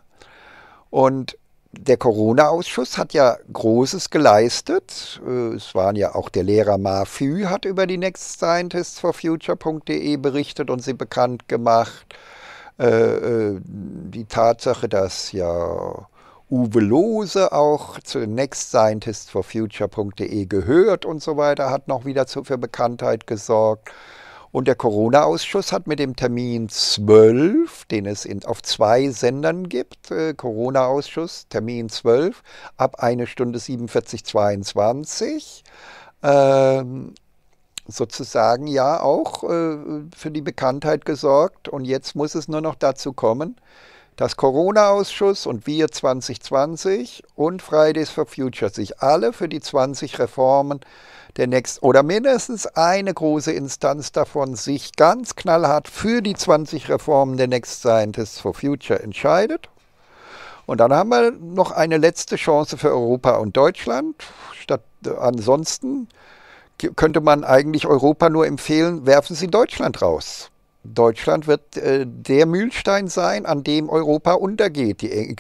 Und der Corona-Ausschuss hat ja Großes geleistet. Äh, es waren ja auch der Lehrer Mafü hat über die Next Scientists for Future.de berichtet und sie bekannt gemacht. Äh, äh, die Tatsache, dass ja Uwe Lose auch zu Next Scientists for Future.de gehört und so weiter, hat noch wieder für Bekanntheit gesorgt. Und der Corona-Ausschuss hat mit dem Termin 12, den es in, auf zwei Sendern gibt, äh, Corona-Ausschuss, Termin 12, ab eine Stunde 47,22, äh, sozusagen ja auch äh, für die Bekanntheit gesorgt. Und jetzt muss es nur noch dazu kommen, dass Corona-Ausschuss und wir 2020 und Fridays for Future sich alle für die 20 Reformen der nächsten oder mindestens eine große Instanz davon sich ganz knallhart für die 20 Reformen der Next Scientists for Future entscheidet. Und dann haben wir noch eine letzte Chance für Europa und Deutschland. Statt äh, ansonsten könnte man eigentlich Europa nur empfehlen, werfen Sie Deutschland raus. Deutschland wird äh, der Mühlstein sein, an dem Europa untergeht. Die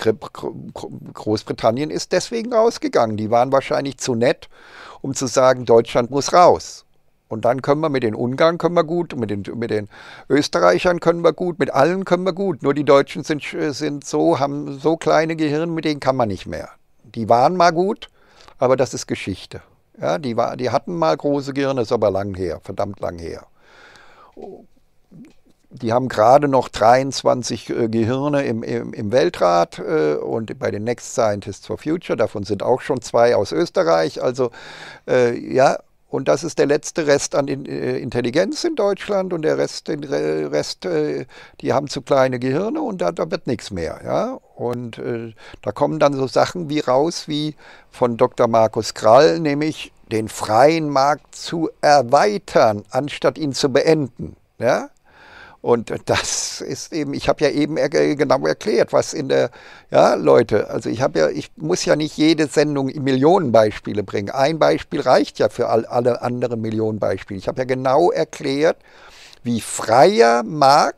Großbritannien ist deswegen rausgegangen. Die waren wahrscheinlich zu nett um zu sagen, Deutschland muss raus. Und dann können wir mit den Ungarn können wir gut, mit den, mit den Österreichern können wir gut, mit allen können wir gut. Nur die Deutschen sind, sind so, haben so kleine Gehirne, mit denen kann man nicht mehr. Die waren mal gut, aber das ist Geschichte. Ja, die, war, die hatten mal große Gehirne, ist aber lang her, verdammt lang her. Die haben gerade noch 23 äh, Gehirne im, im, im Weltrat äh, und bei den Next Scientists for Future, davon sind auch schon zwei aus Österreich. Also äh, ja, und das ist der letzte Rest an äh, Intelligenz in Deutschland und der Rest, den Rest äh, die haben zu kleine Gehirne und da, da wird nichts mehr. Ja? Und äh, da kommen dann so Sachen wie raus wie von Dr. Markus Krall, nämlich den freien Markt zu erweitern, anstatt ihn zu beenden. Ja? Und das ist eben, ich habe ja eben genau erklärt, was in der, ja, Leute, also ich habe ja, ich muss ja nicht jede Sendung Millionen Beispiele bringen. Ein Beispiel reicht ja für all, alle anderen Millionen Beispiele. Ich habe ja genau erklärt, wie freier Markt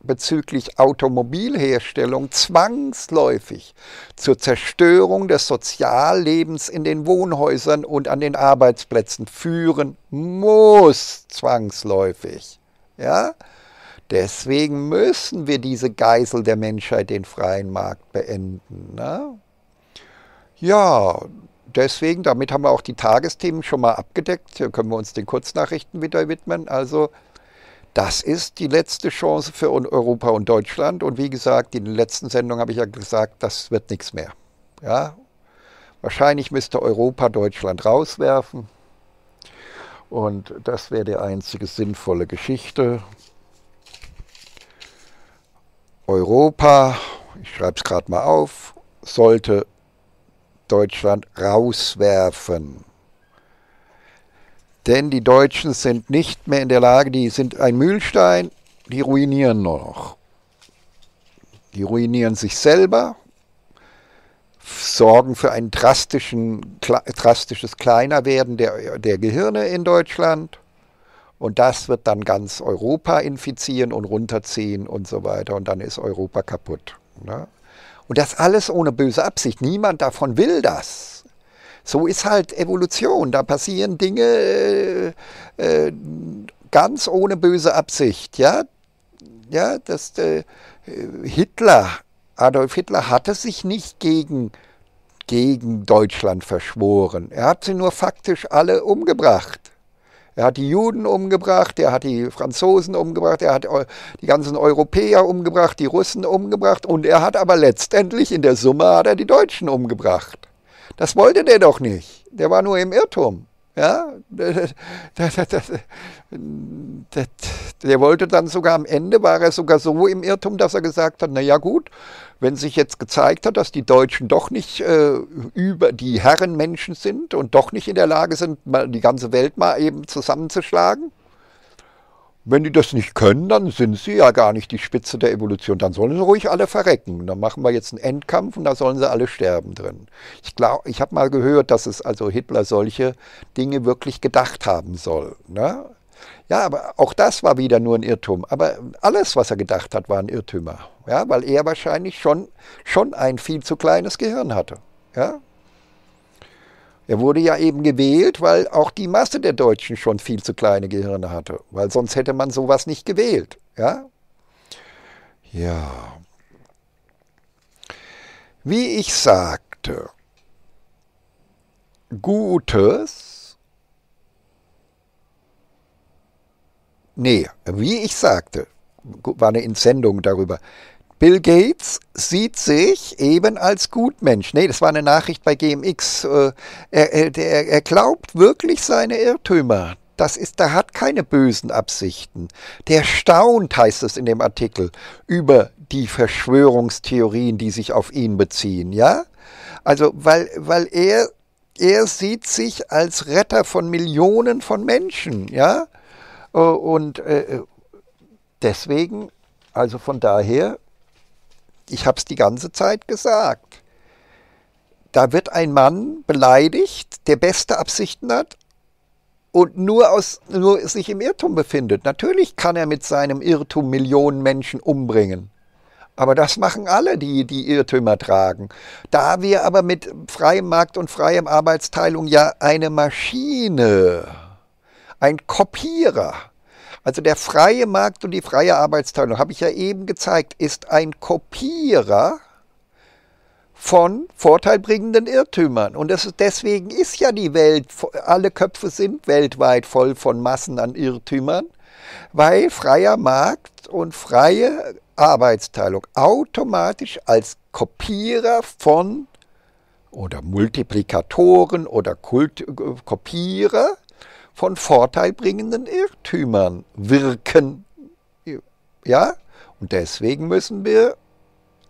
bezüglich Automobilherstellung zwangsläufig zur Zerstörung des Soziallebens in den Wohnhäusern und an den Arbeitsplätzen führen muss, zwangsläufig. Ja? Deswegen müssen wir diese Geisel der Menschheit, den freien Markt, beenden. Ne? Ja, deswegen, damit haben wir auch die Tagesthemen schon mal abgedeckt. Hier können wir uns den Kurznachrichten wieder widmen. Also, das ist die letzte Chance für Europa und Deutschland. Und wie gesagt, in der letzten Sendung habe ich ja gesagt, das wird nichts mehr. Ja? Wahrscheinlich müsste Europa Deutschland rauswerfen. Und das wäre die einzige sinnvolle Geschichte. Europa, ich schreibe es gerade mal auf, sollte Deutschland rauswerfen. Denn die Deutschen sind nicht mehr in der Lage, die sind ein Mühlstein, die ruinieren nur noch. Die ruinieren sich selber, sorgen für ein drastischen, drastisches Kleinerwerden der, der Gehirne in Deutschland und das wird dann ganz Europa infizieren und runterziehen und so weiter. Und dann ist Europa kaputt. Ne? Und das alles ohne böse Absicht. Niemand davon will das. So ist halt Evolution. Da passieren Dinge äh, äh, ganz ohne böse Absicht. Ja, ja das, äh, Hitler, Adolf Hitler hatte sich nicht gegen, gegen Deutschland verschworen. Er hat sie nur faktisch alle umgebracht. Er hat die Juden umgebracht, er hat die Franzosen umgebracht, er hat die ganzen Europäer umgebracht, die Russen umgebracht und er hat aber letztendlich in der Summe hat er die Deutschen umgebracht. Das wollte der doch nicht. Der war nur im Irrtum. Ja, der wollte dann sogar am Ende, war er sogar so im Irrtum, dass er gesagt hat, na ja gut, wenn sich jetzt gezeigt hat, dass die Deutschen doch nicht äh, über die Herrenmenschen sind und doch nicht in der Lage sind, mal die ganze Welt mal eben zusammenzuschlagen, wenn die das nicht können, dann sind sie ja gar nicht die Spitze der Evolution. Dann sollen sie ruhig alle verrecken. Dann machen wir jetzt einen Endkampf und da sollen sie alle sterben drin. Ich glaube, ich habe mal gehört, dass es also Hitler solche Dinge wirklich gedacht haben soll. Ne? Ja, aber auch das war wieder nur ein Irrtum. Aber alles, was er gedacht hat, war ein Irrtümer. Ja, weil er wahrscheinlich schon, schon ein viel zu kleines Gehirn hatte. Ja, er wurde ja eben gewählt, weil auch die Masse der Deutschen schon viel zu kleine Gehirne hatte, weil sonst hätte man sowas nicht gewählt. Ja? Ja. Wie ich sagte, Gutes, nee, wie ich sagte, war eine Entsendung darüber, Bill Gates sieht sich eben als Gutmensch. Nee, das war eine Nachricht bei GMX. Äh, er, er, er glaubt wirklich seine Irrtümer. Das ist, da hat keine bösen Absichten. Der staunt, heißt es in dem Artikel, über die Verschwörungstheorien, die sich auf ihn beziehen, ja? Also, weil, weil er, er sieht sich als Retter von Millionen von Menschen, ja? Äh, und äh, deswegen, also von daher, ich habe es die ganze Zeit gesagt. Da wird ein Mann beleidigt, der beste Absichten hat und nur, aus, nur sich im Irrtum befindet. Natürlich kann er mit seinem Irrtum Millionen Menschen umbringen. Aber das machen alle, die die Irrtümer tragen. Da wir aber mit freiem Markt und freiem Arbeitsteilung ja eine Maschine, ein Kopierer, also der freie Markt und die freie Arbeitsteilung, habe ich ja eben gezeigt, ist ein Kopierer von vorteilbringenden Irrtümern. Und ist, deswegen ist ja die Welt, alle Köpfe sind weltweit voll von Massen an Irrtümern, weil freier Markt und freie Arbeitsteilung automatisch als Kopierer von oder Multiplikatoren oder Kult, Kopierer von vorteilbringenden Irrtümern wirken. Ja? Und deswegen müssen wir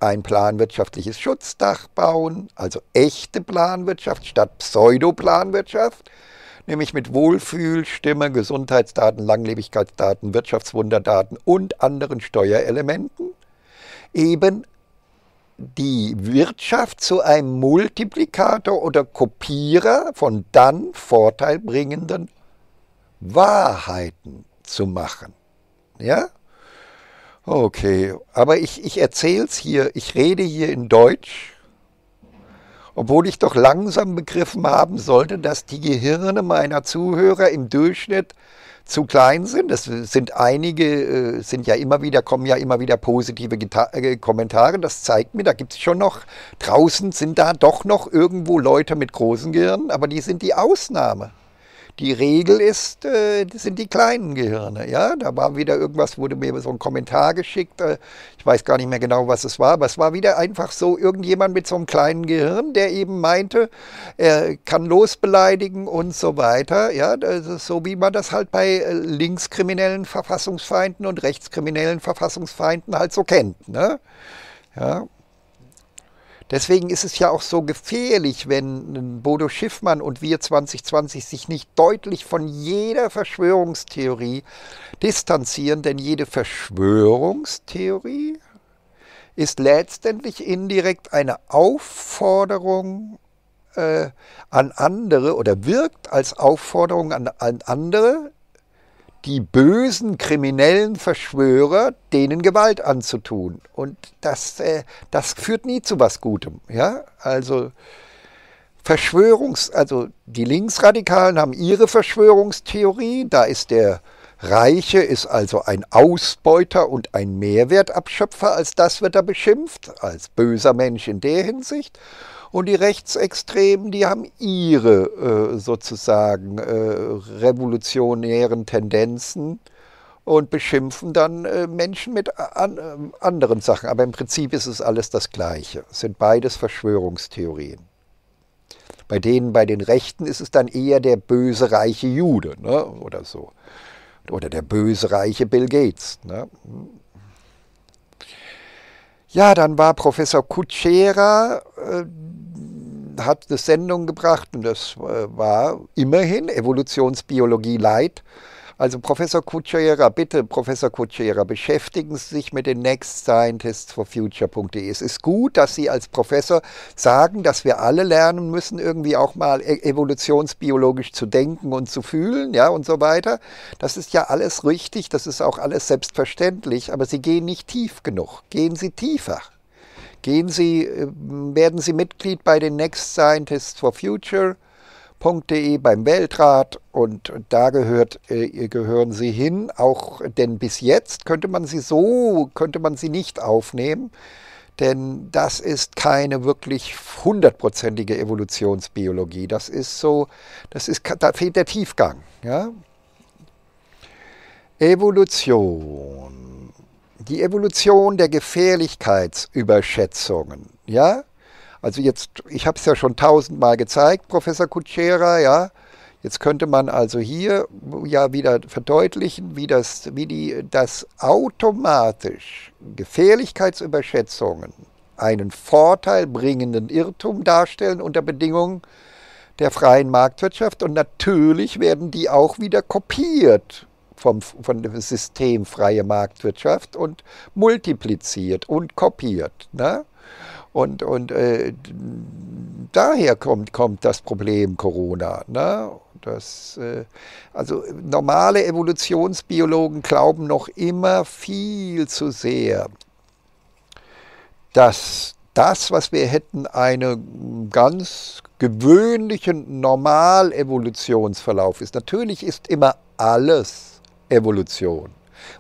ein planwirtschaftliches Schutzdach bauen, also echte Planwirtschaft statt Pseudoplanwirtschaft, nämlich mit Wohlfühl, Stimme, Gesundheitsdaten, Langlebigkeitsdaten, Wirtschaftswunderdaten und anderen Steuerelementen, eben die Wirtschaft zu einem Multiplikator oder Kopierer von dann vorteilbringenden Wahrheiten zu machen. Ja? Okay, aber ich, ich erzähle es hier, ich rede hier in Deutsch, obwohl ich doch langsam begriffen haben sollte, dass die Gehirne meiner Zuhörer im Durchschnitt zu klein sind. Das sind einige, äh, sind ja immer wieder, kommen ja immer wieder positive äh, Kommentare. Das zeigt mir, da gibt es schon noch, draußen sind da doch noch irgendwo Leute mit großen Gehirnen, aber die sind die Ausnahme. Die Regel ist, äh, das sind die kleinen Gehirne. Ja, da war wieder irgendwas, wurde mir so ein Kommentar geschickt. Äh, ich weiß gar nicht mehr genau, was es war, aber es war wieder einfach so irgendjemand mit so einem kleinen Gehirn, der eben meinte, er kann losbeleidigen und so weiter. Ja, das ist so wie man das halt bei äh, linkskriminellen Verfassungsfeinden und rechtskriminellen Verfassungsfeinden halt so kennt. Ne? Ja, Deswegen ist es ja auch so gefährlich, wenn Bodo Schiffmann und wir 2020 sich nicht deutlich von jeder Verschwörungstheorie distanzieren, denn jede Verschwörungstheorie ist letztendlich indirekt eine Aufforderung äh, an andere oder wirkt als Aufforderung an, an andere, die bösen kriminellen Verschwörer, denen Gewalt anzutun. Und das, äh, das führt nie zu was Gutem. Ja? Also Verschwörungs, also die Linksradikalen haben ihre Verschwörungstheorie, da ist der Reiche ist also ein Ausbeuter und ein Mehrwertabschöpfer, als das wird er beschimpft, als böser Mensch in der Hinsicht. Und die Rechtsextremen, die haben ihre äh, sozusagen äh, revolutionären Tendenzen und beschimpfen dann äh, Menschen mit an, äh, anderen Sachen. Aber im Prinzip ist es alles das Gleiche. Es sind beides Verschwörungstheorien. Bei denen, bei den Rechten ist es dann eher der böse reiche Jude ne? oder so. Oder der böse reiche Bill Gates. Ne? Ja, dann war Professor Kutschera, äh, hat eine Sendung gebracht und das äh, war immerhin Evolutionsbiologie Light also Professor Kutschera, bitte Professor Kutschera, beschäftigen Sie sich mit den Next Scientists for Future.de. Es ist gut, dass Sie als Professor sagen, dass wir alle lernen müssen, irgendwie auch mal e-, evolutionsbiologisch zu denken und zu fühlen, ja, und so weiter. Das ist ja alles richtig, das ist auch alles selbstverständlich, aber Sie gehen nicht tief genug. Gehen Sie tiefer. Gehen Sie, äh, werden Sie Mitglied bei den Next Scientists for Future www.ftf.de beim Weltrat und da gehört, äh, gehören sie hin, auch denn bis jetzt könnte man sie so, könnte man sie nicht aufnehmen, denn das ist keine wirklich hundertprozentige Evolutionsbiologie. Das ist so, das ist, da fehlt der Tiefgang. Ja? Evolution. Die Evolution der Gefährlichkeitsüberschätzungen. Ja? Also jetzt, ich habe es ja schon tausendmal gezeigt, Professor Kutschera, ja. Jetzt könnte man also hier ja wieder verdeutlichen, wie das, wie die, das automatisch Gefährlichkeitsüberschätzungen einen Vorteil bringenden Irrtum darstellen unter Bedingungen der freien Marktwirtschaft und natürlich werden die auch wieder kopiert vom, von dem System freie Marktwirtschaft und multipliziert und kopiert. Ne? Und, und äh, daher kommt, kommt das Problem Corona. Ne? Das, äh, also normale Evolutionsbiologen glauben noch immer viel zu sehr, dass das, was wir hätten, einen ganz gewöhnlichen Normal-Evolutionsverlauf ist. Natürlich ist immer alles Evolution,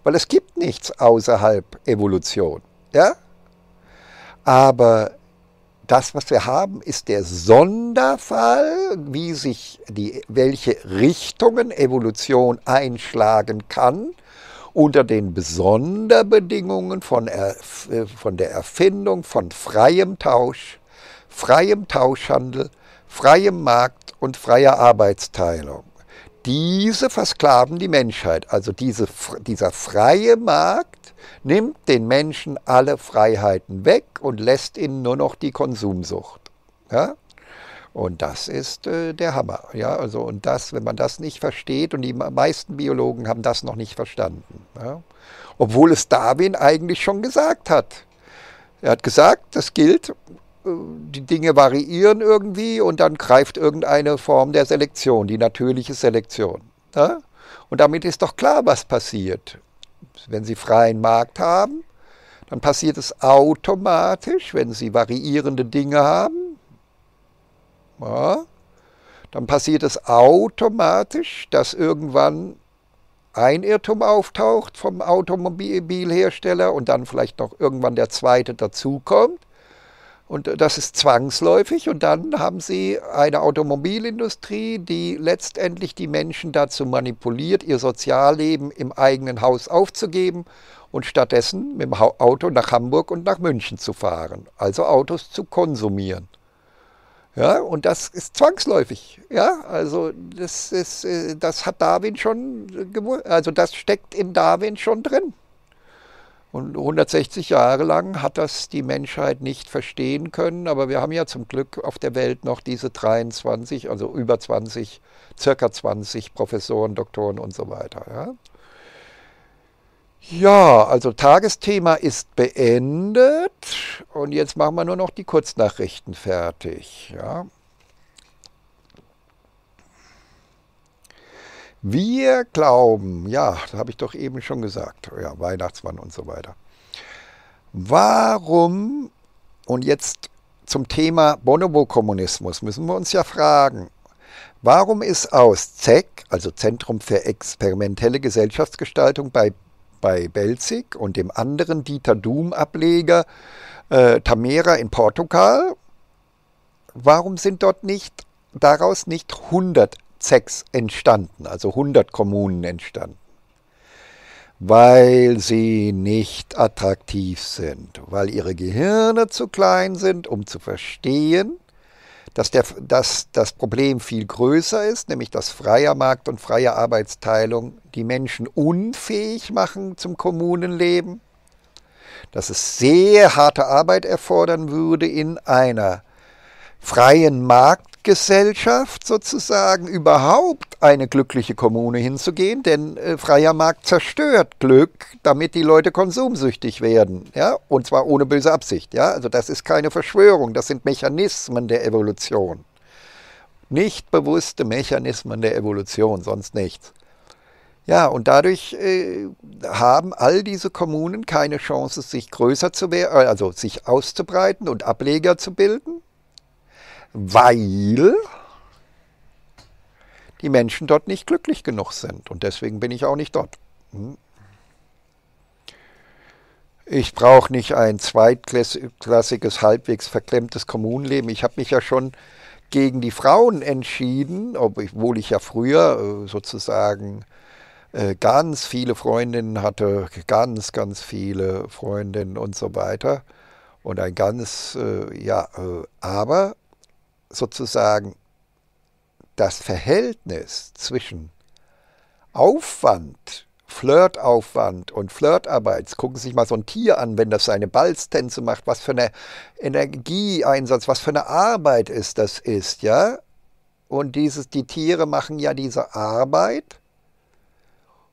weil es gibt nichts außerhalb Evolution. Ja? Aber das, was wir haben, ist der Sonderfall, wie sich die, welche Richtungen Evolution einschlagen kann unter den Besonderbedingungen von, äh, von der Erfindung von freiem Tausch, freiem Tauschhandel, freiem Markt und freier Arbeitsteilung. Diese versklaven die Menschheit, also diese, dieser freie Markt nimmt den Menschen alle Freiheiten weg und lässt ihnen nur noch die Konsumsucht. Ja? Und das ist äh, der Hammer. Ja? Also, und das, wenn man das nicht versteht, und die meisten Biologen haben das noch nicht verstanden. Ja? Obwohl es Darwin eigentlich schon gesagt hat. Er hat gesagt, das gilt, die Dinge variieren irgendwie und dann greift irgendeine Form der Selektion, die natürliche Selektion. Ja? Und damit ist doch klar, was passiert. Wenn Sie freien Markt haben, dann passiert es automatisch, wenn Sie variierende Dinge haben, ja, dann passiert es automatisch, dass irgendwann ein Irrtum auftaucht vom Automobilhersteller und dann vielleicht noch irgendwann der zweite dazukommt. Und das ist zwangsläufig. Und dann haben Sie eine Automobilindustrie, die letztendlich die Menschen dazu manipuliert, ihr Sozialleben im eigenen Haus aufzugeben und stattdessen mit dem Auto nach Hamburg und nach München zu fahren. Also Autos zu konsumieren. Ja, und das ist zwangsläufig. Ja, also das, ist, äh, das hat Darwin schon, also das steckt in Darwin schon drin. Und 160 Jahre lang hat das die Menschheit nicht verstehen können, aber wir haben ja zum Glück auf der Welt noch diese 23, also über 20, circa 20 Professoren, Doktoren und so weiter. Ja, ja also Tagesthema ist beendet und jetzt machen wir nur noch die Kurznachrichten fertig. Ja. Wir glauben, ja, das habe ich doch eben schon gesagt, ja, Weihnachtsmann und so weiter. Warum, und jetzt zum Thema Bonobo-Kommunismus müssen wir uns ja fragen, warum ist aus ZEC, also Zentrum für experimentelle Gesellschaftsgestaltung bei, bei Belzig und dem anderen Dieter Doom-Ableger äh, Tamera in Portugal, warum sind dort nicht daraus nicht 100 ZECs entstanden, also 100 Kommunen entstanden? weil sie nicht attraktiv sind, weil ihre Gehirne zu klein sind, um zu verstehen, dass, der, dass das Problem viel größer ist, nämlich dass freier Markt und freie Arbeitsteilung die Menschen unfähig machen zum Kommunenleben, dass es sehr harte Arbeit erfordern würde in einer freien Markt Gesellschaft sozusagen überhaupt eine glückliche Kommune hinzugehen, denn äh, freier Markt zerstört Glück, damit die Leute konsumsüchtig werden, ja, und zwar ohne böse Absicht, ja, also das ist keine Verschwörung, das sind Mechanismen der Evolution. Nicht bewusste Mechanismen der Evolution, sonst nichts. Ja, und dadurch äh, haben all diese Kommunen keine Chance, sich größer zu werden, also sich auszubreiten und Ableger zu bilden weil die Menschen dort nicht glücklich genug sind. Und deswegen bin ich auch nicht dort. Hm. Ich brauche nicht ein zweitklassiges, halbwegs verklemmtes Kommunenleben. Ich habe mich ja schon gegen die Frauen entschieden, obwohl ich ja früher äh, sozusagen äh, ganz viele Freundinnen hatte, ganz, ganz viele Freundinnen und so weiter. Und ein ganz, äh, ja, aber sozusagen das Verhältnis zwischen Aufwand, Flirtaufwand und Flirtarbeit. Gucken Sie sich mal so ein Tier an, wenn das seine Balztänze macht, was für eine Energieeinsatz, was für eine Arbeit ist das ist, ja? Und dieses, die Tiere machen ja diese Arbeit,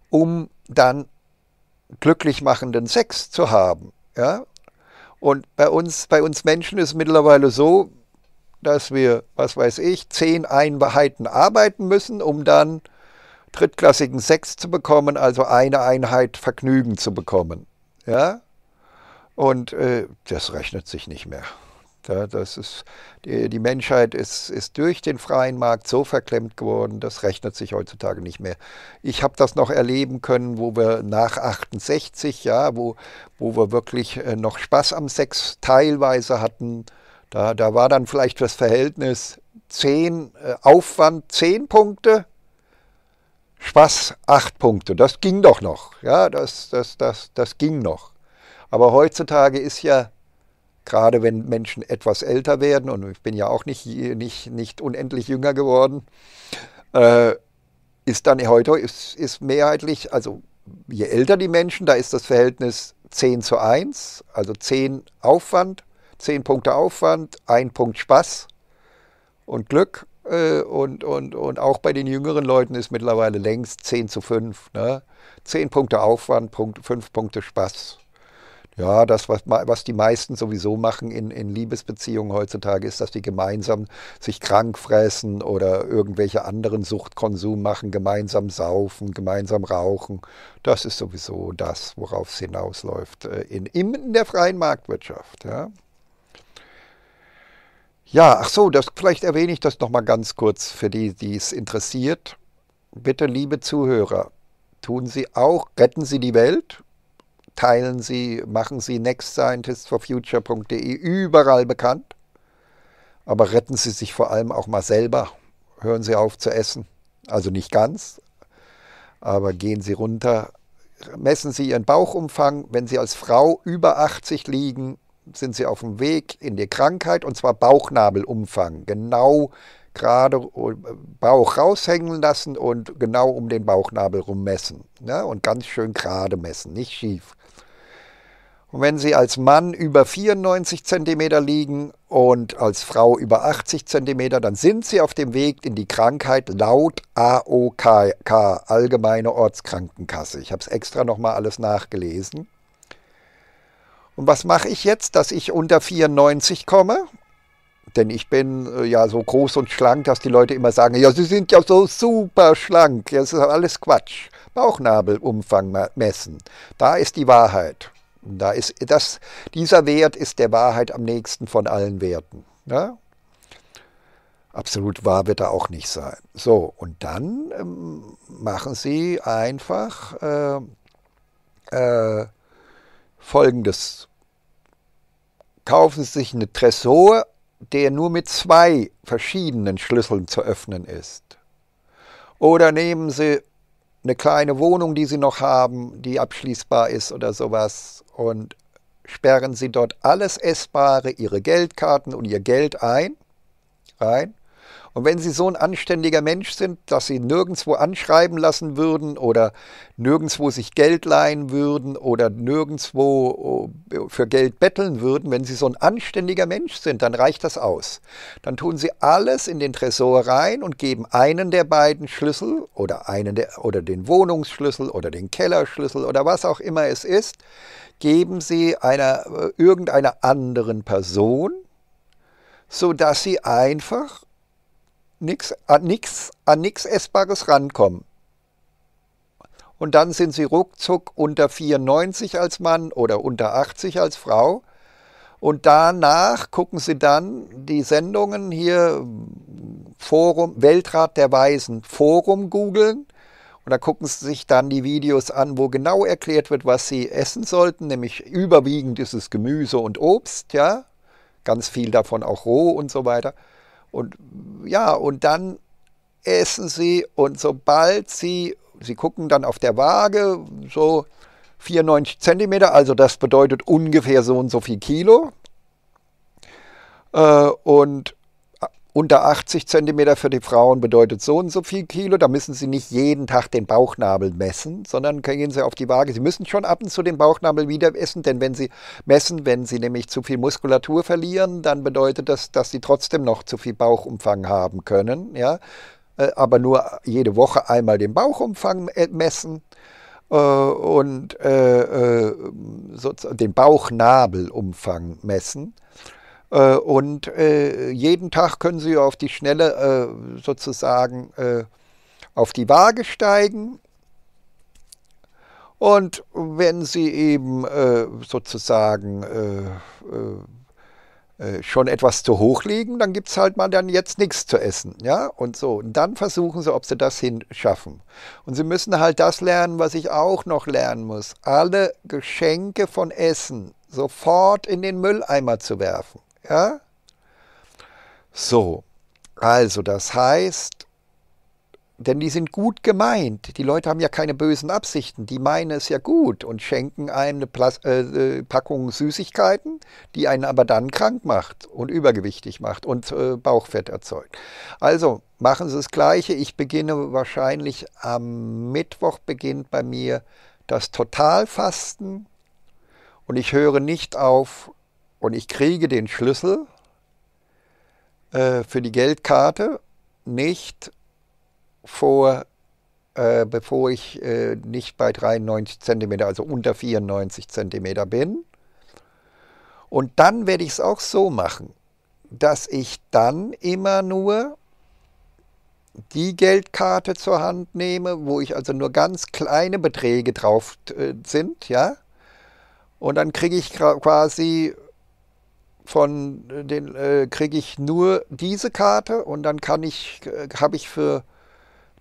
um dann glücklich machenden Sex zu haben, ja? Und bei uns, bei uns Menschen ist es mittlerweile so, dass wir, was weiß ich, zehn Einheiten arbeiten müssen, um dann drittklassigen Sex zu bekommen, also eine Einheit Vergnügen zu bekommen. Ja? Und äh, das rechnet sich nicht mehr. Ja, das ist, die, die Menschheit ist, ist durch den freien Markt so verklemmt geworden, das rechnet sich heutzutage nicht mehr. Ich habe das noch erleben können, wo wir nach 68, ja, wo, wo wir wirklich äh, noch Spaß am Sex teilweise hatten, da, da war dann vielleicht das Verhältnis 10, äh, Aufwand 10 Punkte, Spaß 8 Punkte. Das ging doch noch. Ja, das, das, das, das ging noch. Aber heutzutage ist ja, gerade wenn Menschen etwas älter werden, und ich bin ja auch nicht, nicht, nicht unendlich jünger geworden, äh, ist dann heute ist, ist mehrheitlich, also je älter die Menschen, da ist das Verhältnis 10 zu 1, also 10 Aufwand, Zehn Punkte Aufwand, ein Punkt Spaß und Glück. Äh, und, und, und auch bei den jüngeren Leuten ist mittlerweile längst 10 zu 5. Ne? 10 Punkte Aufwand, Punkt, 5 Punkte Spaß. Ja, das, was, was die meisten sowieso machen in, in Liebesbeziehungen heutzutage, ist, dass die gemeinsam sich krank fressen oder irgendwelche anderen Suchtkonsum machen, gemeinsam saufen, gemeinsam rauchen. Das ist sowieso das, worauf es hinausläuft äh, in, in der freien Marktwirtschaft. Ja. Ja, ach so, das, vielleicht erwähne ich das nochmal ganz kurz für die, die es interessiert. Bitte, liebe Zuhörer, tun Sie auch, retten Sie die Welt, teilen Sie, machen Sie nextscientistforfuture.de überall bekannt, aber retten Sie sich vor allem auch mal selber. Hören Sie auf zu essen, also nicht ganz, aber gehen Sie runter, messen Sie Ihren Bauchumfang, wenn Sie als Frau über 80 liegen, sind sie auf dem Weg in die Krankheit und zwar Bauchnabelumfang. Genau gerade Bauch raushängen lassen und genau um den Bauchnabel rum messen. Ne? Und ganz schön gerade messen, nicht schief. Und wenn Sie als Mann über 94 cm liegen und als Frau über 80 cm, dann sind Sie auf dem Weg in die Krankheit laut AOK, Allgemeine Ortskrankenkasse. Ich habe es extra nochmal alles nachgelesen. Und was mache ich jetzt, dass ich unter 94 komme? Denn ich bin äh, ja so groß und schlank, dass die Leute immer sagen, ja, Sie sind ja so super schlank. Ja, das ist alles Quatsch. Bauchnabelumfang messen. Da ist die Wahrheit. Da ist das, dieser Wert ist der Wahrheit am nächsten von allen Werten. Ja? Absolut wahr wird er auch nicht sein. So, und dann ähm, machen Sie einfach äh, äh, Folgendes. Kaufen Sie sich einen Tresor, der nur mit zwei verschiedenen Schlüsseln zu öffnen ist. Oder nehmen Sie eine kleine Wohnung, die Sie noch haben, die abschließbar ist oder sowas und sperren Sie dort alles Essbare, Ihre Geldkarten und Ihr Geld ein, rein und wenn Sie so ein anständiger Mensch sind, dass Sie nirgendwo anschreiben lassen würden oder nirgendwo sich Geld leihen würden oder nirgendwo äh, für Geld betteln würden, wenn Sie so ein anständiger Mensch sind, dann reicht das aus. Dann tun Sie alles in den Tresor rein und geben einen der beiden Schlüssel oder einen der, oder den Wohnungsschlüssel oder den Kellerschlüssel oder was auch immer es ist, geben Sie einer äh, irgendeiner anderen Person, sodass sie einfach nix, an nichts an nix Essbares rankommen. Und dann sind sie ruckzuck unter 94 als Mann oder unter 80 als Frau. Und danach gucken sie dann die Sendungen hier, Forum, Weltrat der Weisen, Forum googeln. Und da gucken sie sich dann die Videos an, wo genau erklärt wird, was sie essen sollten. Nämlich überwiegend ist es Gemüse und Obst, ja. Ganz viel davon auch roh und so weiter. Und ja, und dann essen sie und sobald sie, sie gucken dann auf der Waage, so 94 Zentimeter, also das bedeutet ungefähr so und so viel Kilo. Äh, und unter 80 cm für die Frauen bedeutet so und so viel Kilo. Da müssen Sie nicht jeden Tag den Bauchnabel messen, sondern gehen Sie auf die Waage. Sie müssen schon ab und zu den Bauchnabel wieder essen, denn wenn Sie messen, wenn Sie nämlich zu viel Muskulatur verlieren, dann bedeutet das, dass Sie trotzdem noch zu viel Bauchumfang haben können. Ja? Äh, aber nur jede Woche einmal den Bauchumfang messen äh, und äh, den Bauchnabelumfang messen. Äh, und äh, jeden Tag können Sie auf die Schnelle äh, sozusagen auf die Waage steigen. Und wenn Sie eben sozusagen schon etwas zu hoch liegen, dann gibt es halt mal dann jetzt nichts zu essen. Ja, und so. Und dann versuchen Sie, ob Sie das hinschaffen. Und Sie müssen halt das lernen, was ich auch noch lernen muss. Alle Geschenke von Essen sofort in den Mülleimer zu werfen. Ja? So, also das heißt, denn die sind gut gemeint. Die Leute haben ja keine bösen Absichten. Die meinen es ja gut und schenken eine Plas äh, äh, Packung Süßigkeiten, die einen aber dann krank macht und übergewichtig macht und äh, Bauchfett erzeugt. Also machen Sie das Gleiche. Ich beginne wahrscheinlich am Mittwoch beginnt bei mir das Totalfasten und ich höre nicht auf und ich kriege den Schlüssel äh, für die Geldkarte nicht vor, äh, bevor ich äh, nicht bei 93 cm, also unter 94 cm bin. Und dann werde ich es auch so machen, dass ich dann immer nur die Geldkarte zur Hand nehme, wo ich also nur ganz kleine Beträge drauf äh, sind, ja. Und dann kriege ich quasi von den äh, kriege ich nur diese Karte und dann kann ich, äh, habe ich für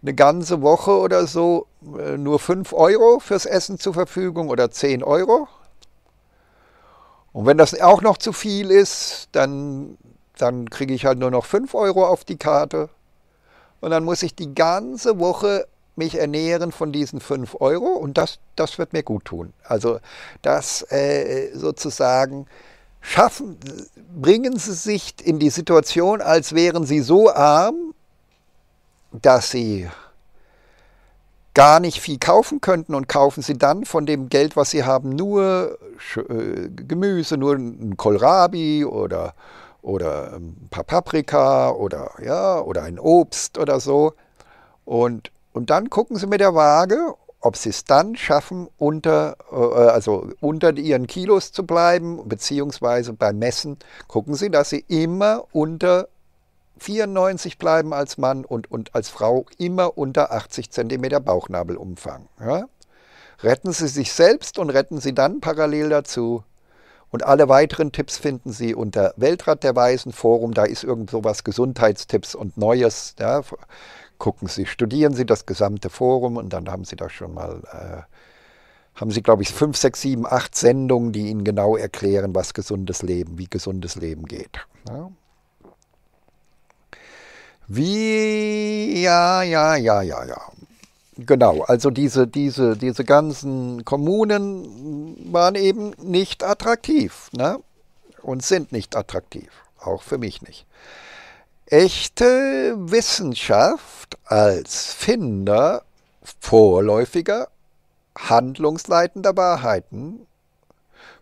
eine ganze Woche oder so äh, nur 5 Euro fürs Essen zur Verfügung oder 10 Euro. Und wenn das auch noch zu viel ist, dann, dann kriege ich halt nur noch 5 Euro auf die Karte. Und dann muss ich die ganze Woche mich ernähren von diesen 5 Euro und das, das wird mir gut tun. Also das äh, sozusagen schaffen, bringen Sie sich in die Situation, als wären Sie so arm, dass Sie gar nicht viel kaufen könnten und kaufen Sie dann von dem Geld, was Sie haben, nur äh, Gemüse, nur ein Kohlrabi oder, oder ein paar Paprika oder, ja, oder ein Obst oder so. Und, und dann gucken Sie mit der Waage ob sie es dann schaffen, unter, äh, also unter ihren Kilos zu bleiben, beziehungsweise beim Messen gucken sie, dass sie immer unter 94 bleiben als Mann und, und als Frau immer unter 80 cm Bauchnabelumfang. Ja? Retten Sie sich selbst und retten Sie dann parallel dazu. Und alle weiteren Tipps finden Sie unter Weltrat der Weisen Forum. Da ist irgend sowas Gesundheitstipps und Neues. Ja. Gucken Sie, studieren Sie das gesamte Forum und dann haben Sie da schon mal, äh, haben Sie, glaube ich, fünf, sechs, sieben, acht Sendungen, die Ihnen genau erklären, was gesundes Leben, wie gesundes Leben geht. Ja. Wie, ja, ja, ja, ja, ja. Genau, also diese, diese, diese ganzen Kommunen waren eben nicht attraktiv ne? und sind nicht attraktiv, auch für mich nicht. Echte Wissenschaft als Finder vorläufiger, handlungsleitender Wahrheiten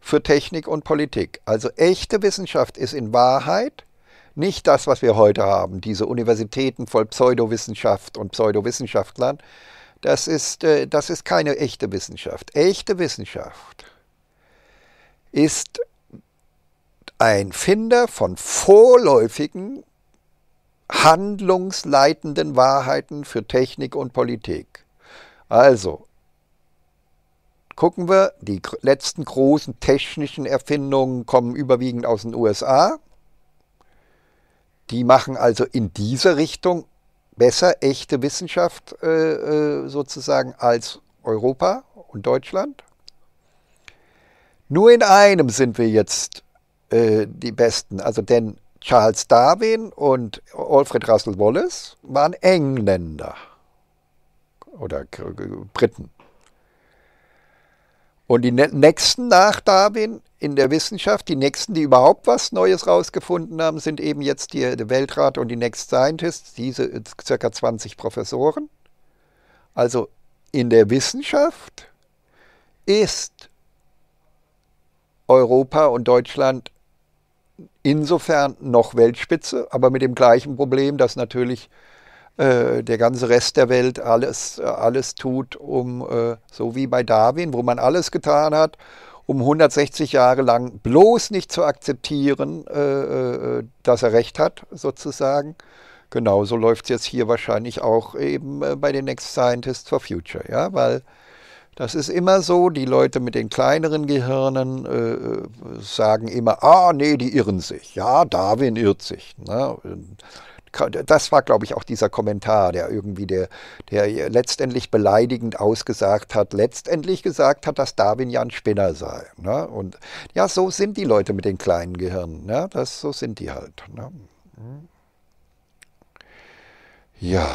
für Technik und Politik. Also echte Wissenschaft ist in Wahrheit nicht das, was wir heute haben, diese Universitäten voll Pseudowissenschaft und Pseudowissenschaftlern, das ist, äh, das ist keine echte Wissenschaft. Echte Wissenschaft ist ein Finder von vorläufigen, handlungsleitenden Wahrheiten für Technik und Politik. Also, gucken wir, die letzten großen technischen Erfindungen kommen überwiegend aus den USA. Die machen also in diese Richtung besser echte Wissenschaft äh, äh, sozusagen als Europa und Deutschland. Nur in einem sind wir jetzt äh, die Besten. Also denn Charles Darwin und Alfred Russel Wallace waren Engländer oder Briten. Und die nächsten nach Darwin in der Wissenschaft, die nächsten, die überhaupt was Neues rausgefunden haben, sind eben jetzt die, der Weltrat und die Next Scientists, diese äh, circa 20 Professoren. Also in der Wissenschaft ist Europa und Deutschland insofern noch Weltspitze, aber mit dem gleichen Problem, dass natürlich äh, der ganze Rest der Welt alles, alles tut, um, äh, so wie bei Darwin, wo man alles getan hat, um 160 Jahre lang bloß nicht zu akzeptieren, äh, äh, dass er recht hat, sozusagen. Genauso läuft es jetzt hier wahrscheinlich auch eben äh, bei den Next Scientists for Future, ja, weil das ist immer so, die Leute mit den kleineren Gehirnen äh, sagen immer, ah, nee, die irren sich. Ja, Darwin irrt sich. Ne? das war, glaube ich, auch dieser Kommentar, der irgendwie der, der letztendlich beleidigend ausgesagt hat, letztendlich gesagt hat, dass Darwin ja ein Spinner sei. Ne? Und ja, so sind die Leute mit den kleinen Gehirnen. Ne? Das, so sind die halt. Ne? Ja,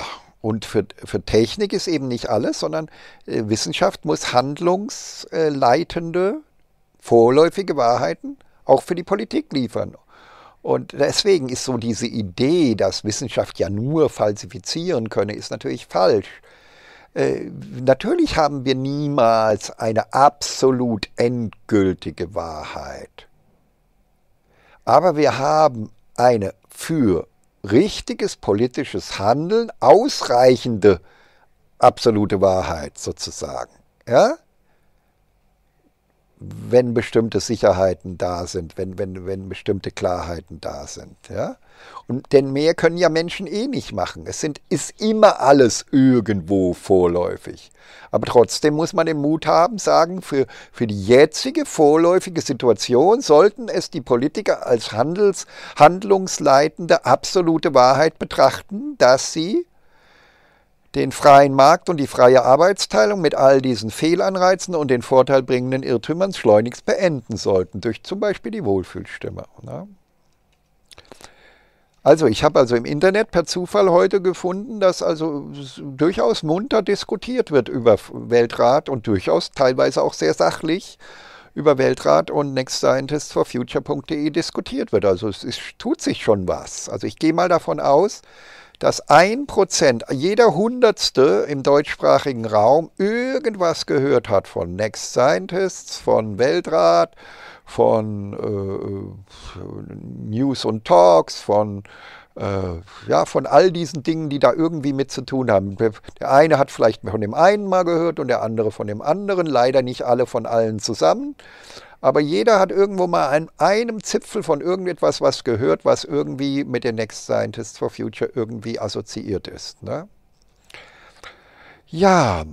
und für, für Technik ist eben nicht alles, sondern äh, Wissenschaft muss handlungsleitende, vorläufige Wahrheiten auch für die Politik liefern. Und deswegen ist so diese Idee, dass Wissenschaft ja nur falsifizieren könne, ist natürlich falsch. Äh, natürlich haben wir niemals eine absolut endgültige Wahrheit. Aber wir haben eine für richtiges politisches Handeln ausreichende absolute Wahrheit sozusagen. Ja? wenn bestimmte Sicherheiten da sind, wenn, wenn, wenn bestimmte Klarheiten da sind. Ja? Und denn mehr können ja Menschen eh nicht machen. Es sind, ist immer alles irgendwo vorläufig. Aber trotzdem muss man den Mut haben, sagen, für, für die jetzige vorläufige Situation sollten es die Politiker als Handels, handlungsleitende absolute Wahrheit betrachten, dass sie den freien Markt und die freie Arbeitsteilung mit all diesen Fehlanreizen und den vorteilbringenden Irrtümern schleunigst beenden sollten, durch zum Beispiel die Wohlfühlstimme. Ne? Also ich habe also im Internet per Zufall heute gefunden, dass also durchaus munter diskutiert wird über Weltrat und durchaus teilweise auch sehr sachlich über Weltrat und nextscientistforfuture.de diskutiert wird. Also es, es tut sich schon was. Also ich gehe mal davon aus, dass ein Prozent, jeder Hundertste im deutschsprachigen Raum irgendwas gehört hat von Next Scientists, von Weltrat, von äh, News und Talks, von äh, ja, von all diesen Dingen, die da irgendwie mit zu tun haben. Der eine hat vielleicht von dem einen mal gehört und der andere von dem anderen, leider nicht alle von allen zusammen. Aber jeder hat irgendwo mal an einem Zipfel von irgendetwas was gehört, was irgendwie mit den Next Scientists for Future irgendwie assoziiert ist. Ne? Ja,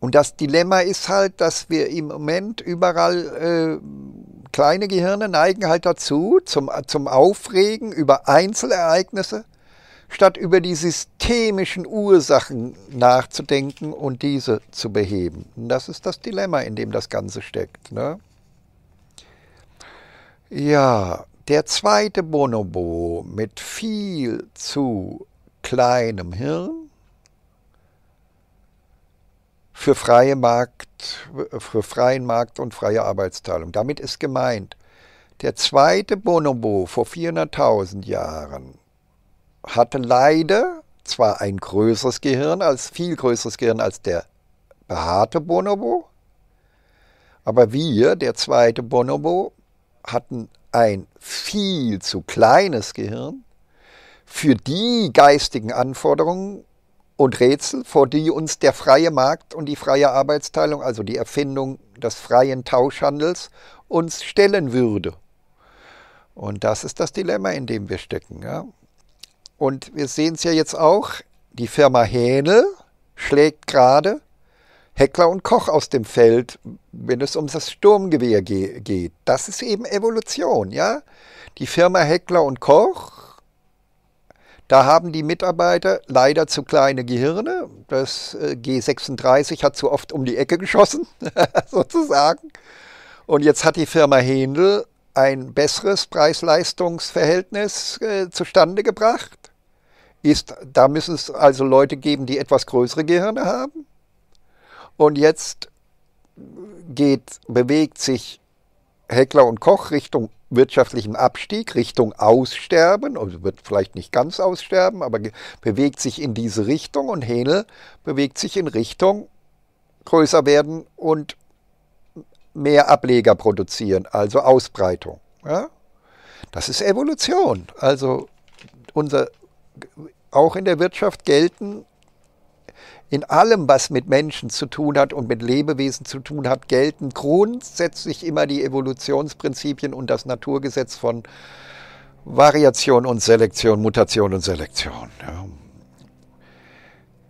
Und das Dilemma ist halt, dass wir im Moment überall äh, kleine Gehirne neigen halt dazu, zum, zum Aufregen über Einzelereignisse, statt über die systemischen Ursachen nachzudenken und diese zu beheben. Und das ist das Dilemma, in dem das Ganze steckt. Ne? Ja, der zweite Bonobo mit viel zu kleinem Hirn für, freie Markt, für freien Markt und freie Arbeitsteilung. Damit ist gemeint, der zweite Bonobo vor 400.000 Jahren hatte leider zwar ein größeres Gehirn, als viel größeres Gehirn als der behaarte Bonobo, aber wir, der zweite Bonobo, hatten ein viel zu kleines Gehirn für die geistigen Anforderungen, und Rätsel, vor die uns der freie Markt und die freie Arbeitsteilung, also die Erfindung des freien Tauschhandels, uns stellen würde. Und das ist das Dilemma, in dem wir stecken. Ja? Und wir sehen es ja jetzt auch, die Firma Hähnel schlägt gerade Heckler und Koch aus dem Feld, wenn es um das Sturmgewehr geht. Das ist eben Evolution, ja. Die Firma Heckler und Koch da haben die Mitarbeiter leider zu kleine Gehirne. Das äh, G36 hat zu oft um die Ecke geschossen, <laughs> sozusagen. Und jetzt hat die Firma Händel ein besseres Preis-Leistungs-Verhältnis äh, zustande gebracht. Ist, da müssen es also Leute geben, die etwas größere Gehirne haben. Und jetzt geht, bewegt sich Heckler und Koch Richtung wirtschaftlichem Abstieg Richtung Aussterben, also wird vielleicht nicht ganz aussterben, aber bewegt sich in diese Richtung und Hähnel bewegt sich in Richtung größer werden und mehr Ableger produzieren, also Ausbreitung. Ja? Das ist Evolution. Also unser, auch in der Wirtschaft gelten in allem, was mit Menschen zu tun hat und mit Lebewesen zu tun hat, gelten grundsätzlich immer die Evolutionsprinzipien und das Naturgesetz von Variation und Selektion, Mutation und Selektion. Ja.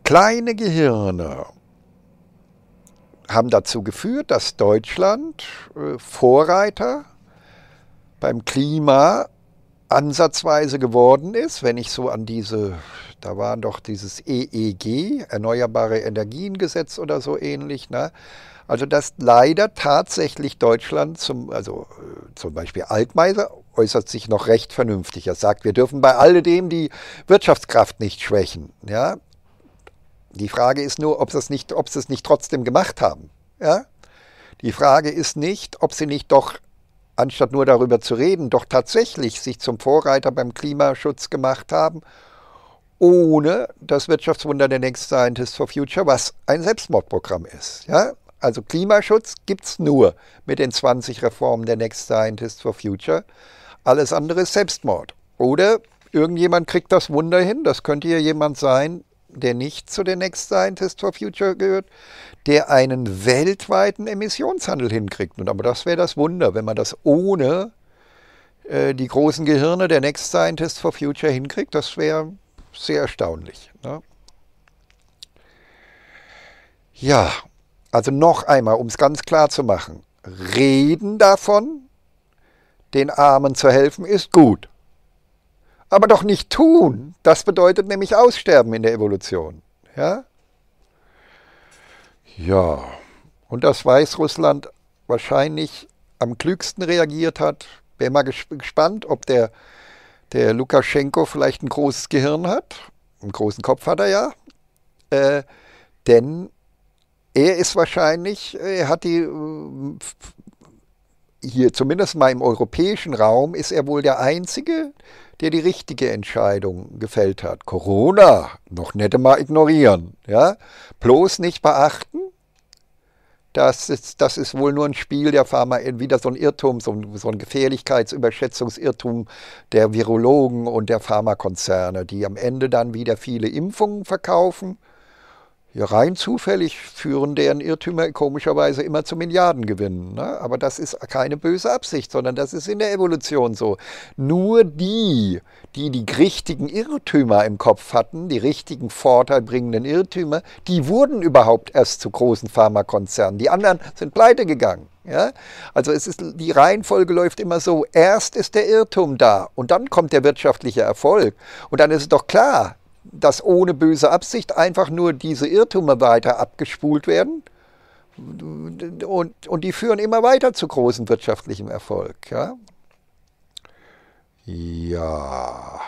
Kleine Gehirne haben dazu geführt, dass Deutschland äh, Vorreiter beim Klima ansatzweise geworden ist, wenn ich so an diese da war doch dieses EEG, Erneuerbare Energiengesetz oder so ähnlich. Ne? Also dass leider tatsächlich Deutschland, zum, also äh, zum Beispiel Altmaiser, äußert sich noch recht vernünftig. Er sagt, wir dürfen bei alledem die Wirtschaftskraft nicht schwächen. Ja? Die Frage ist nur, ob sie es nicht, ob sie es nicht trotzdem gemacht haben. Ja? Die Frage ist nicht, ob sie nicht doch, anstatt nur darüber zu reden, doch tatsächlich sich zum Vorreiter beim Klimaschutz gemacht haben ohne das Wirtschaftswunder der Next Scientist for Future, was ein Selbstmordprogramm ist. Ja? Also Klimaschutz gibt es nur mit den 20 Reformen der Next Scientist for Future. Alles andere ist Selbstmord. Oder irgendjemand kriegt das Wunder hin, das könnte ja jemand sein, der nicht zu den Next Scientist for Future gehört, der einen weltweiten Emissionshandel hinkriegt. Und aber das wäre das Wunder, wenn man das ohne äh, die großen Gehirne der Next Scientist for Future hinkriegt. Das wäre sehr erstaunlich. Ne? Ja, also noch einmal, um es ganz klar zu machen, reden davon, den Armen zu helfen, ist gut. Aber doch nicht tun, das bedeutet nämlich Aussterben in der Evolution. Ja, ja. und dass Weißrussland wahrscheinlich am klügsten reagiert hat, wäre mal gespannt, ob der der Lukaschenko vielleicht ein großes Gehirn hat, einen großen Kopf hat er ja, äh, denn er ist wahrscheinlich, er hat die, äh, hier zumindest mal im europäischen Raum, ist er wohl der Einzige, der die richtige Entscheidung gefällt hat. Corona, noch nicht mal ignorieren, ja, bloß nicht beachten, das ist, das ist wohl nur ein Spiel der Pharma, wieder so ein Irrtum, so ein, so ein Gefährlichkeitsüberschätzungsirrtum der Virologen und der Pharmakonzerne, die am Ende dann wieder viele Impfungen verkaufen, Ja, rein zufällig führen deren Irrtümer komischerweise immer zu Milliardengewinnen. Ne? Aber das ist keine böse Absicht, sondern das ist in der Evolution so. Nur die, die die richtigen Irrtümer im Kopf hatten, die richtigen vorteilbringenden Irrtümer, die wurden überhaupt erst zu großen Pharmakonzernen. Die anderen sind pleite gegangen. Ja? Also es ist, die Reihenfolge läuft immer so, erst ist der Irrtum da und dann kommt der wirtschaftliche Erfolg. Und dann ist es doch klar, dass ohne böse Absicht einfach nur diese Irrtümer weiter abgespult werden. Und, und die führen immer weiter zu großem wirtschaftlichem Erfolg. Ja. ja.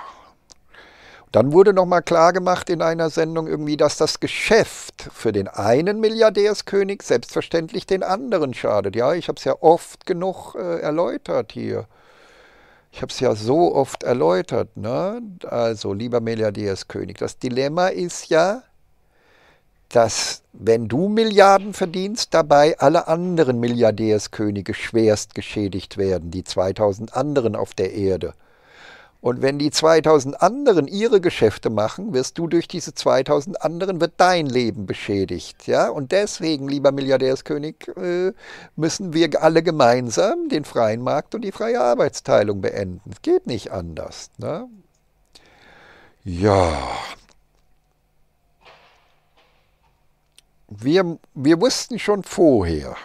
Dann wurde nochmal klargemacht in einer Sendung irgendwie, dass das Geschäft für den einen Milliardärskönig selbstverständlich den anderen schadet. Ja, ich habe es ja oft genug äh, erläutert hier. Ich habe es ja so oft erläutert. Ne? Also, lieber Milliardärskönig, das Dilemma ist ja, dass wenn du Milliarden verdienst, dabei alle anderen Milliardärskönige schwerst geschädigt werden, die 2000 anderen auf der Erde. Und wenn die 2000 anderen ihre Geschäfte machen, wirst du durch diese 2000 anderen, wird dein Leben beschädigt. Ja? Und deswegen, lieber Milliardärskönig, äh, müssen wir alle gemeinsam den freien Markt und die freie Arbeitsteilung beenden. Es geht nicht anders. Ne? Ja. Wir, wir wussten schon vorher,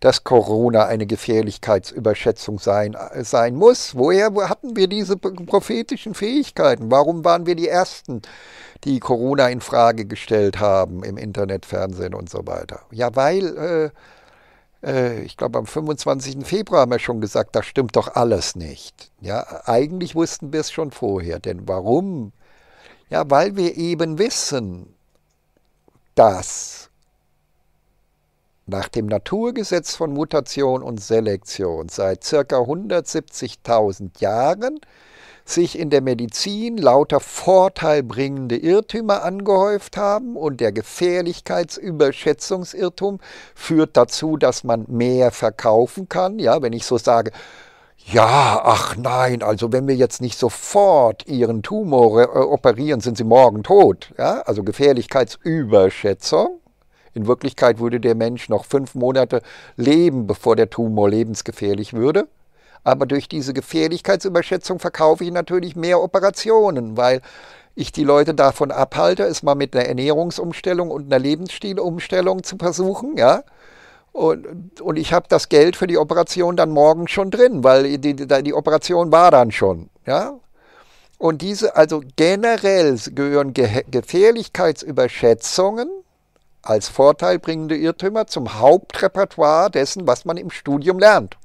dass Corona eine Gefährlichkeitsüberschätzung sein, sein muss. Woher hatten wir diese prophetischen Fähigkeiten? Warum waren wir die Ersten, die Corona in Frage gestellt haben im Internet, Fernsehen und so weiter? Ja, weil, äh, äh, ich glaube, am 25. Februar haben wir schon gesagt, da stimmt doch alles nicht. Ja, eigentlich wussten wir es schon vorher. Denn warum? Ja, weil wir eben wissen, dass nach dem Naturgesetz von Mutation und Selektion seit ca. 170.000 Jahren sich in der Medizin lauter vorteilbringende Irrtümer angehäuft haben und der Gefährlichkeitsüberschätzungsirrtum führt dazu, dass man mehr verkaufen kann. Ja, wenn ich so sage, ja, ach nein, also wenn wir jetzt nicht sofort Ihren Tumor äh, operieren, sind Sie morgen tot. Ja, also Gefährlichkeitsüberschätzung. In Wirklichkeit würde der Mensch noch fünf Monate leben, bevor der Tumor lebensgefährlich würde. Aber durch diese Gefährlichkeitsüberschätzung verkaufe ich natürlich mehr Operationen, weil ich die Leute davon abhalte, es mal mit einer Ernährungsumstellung und einer Lebensstilumstellung zu versuchen, ja. Und, und ich habe das Geld für die Operation dann morgen schon drin, weil die, die, Operation war dann schon, ja. Und diese, also generell gehören Ge Gefährlichkeitsüberschätzungen als vorteilbringende Irrtümer zum Hauptrepertoire dessen, was man im Studium lernt,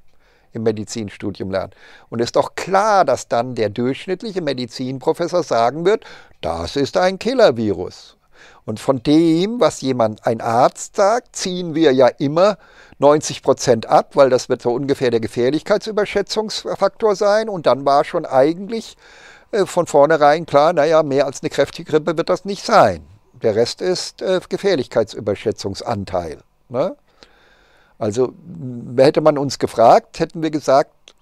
im Medizinstudium lernt. Und ist doch klar, dass dann der durchschnittliche Medizinprofessor sagen wird, das ist ein Killer-Virus. Und von dem, was jemand, ein Arzt sagt, ziehen wir ja immer 90 Prozent ab, weil das wird so ungefähr der Gefährlichkeitsüberschätzungsfaktor sein. Und dann war schon eigentlich äh, von vornherein klar, naja, mehr als eine kräftige Grippe wird das nicht sein. Der Rest ist äh, Gefährlichkeitsüberschätzungsanteil. Ne? Also hätte man uns gefragt, hätten wir gesagt,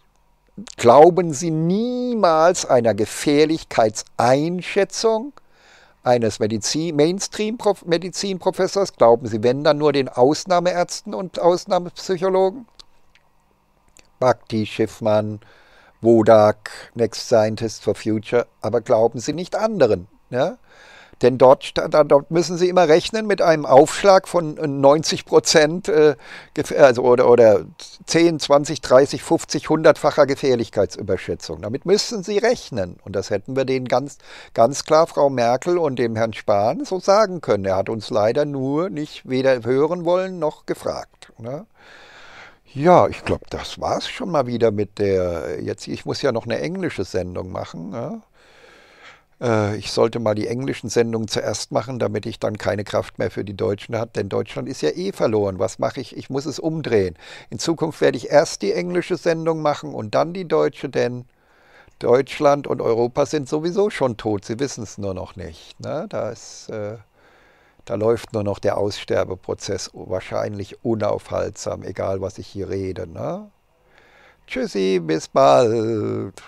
glauben Sie niemals einer Gefährlichkeitseinschätzung eines Medizin, Mainstream-Medizinprofessors? Glauben Sie, wenn dann nur den Ausnahmeärzten und Ausnahmepsychologen? Bhakti, Schiffmann, Wodak, Next Scientist for Future, aber glauben Sie nicht anderen? Ja? Denn dort, dort müssen Sie immer rechnen mit einem Aufschlag von 90 Prozent äh, also oder, oder 10, 20, 30, 50, 100-facher Gefährlichkeitsüberschätzung. Damit müssen Sie rechnen. Und das hätten wir denen ganz, ganz klar, Frau Merkel und dem Herrn Spahn, so sagen können. Er hat uns leider nur nicht weder hören wollen noch gefragt. Ne? Ja, ich glaube, das war es schon mal wieder mit der. Jetzt, ich muss ja noch eine englische Sendung machen. Ne? Äh, ich sollte mal die englischen Sendungen zuerst machen, damit ich dann keine Kraft mehr für die Deutschen habe, denn Deutschland ist ja eh verloren. Was mache ich? Ich muss es umdrehen. In Zukunft werde ich erst die englische Sendung machen und dann die deutsche, denn Deutschland und Europa sind sowieso schon tot. Sie wissen es nur noch nicht. Ne? Da, ist, äh, da läuft nur noch der Aussterbeprozess wahrscheinlich unaufhaltsam, egal was ich hier rede. Ne? Tschüssi, bis bald.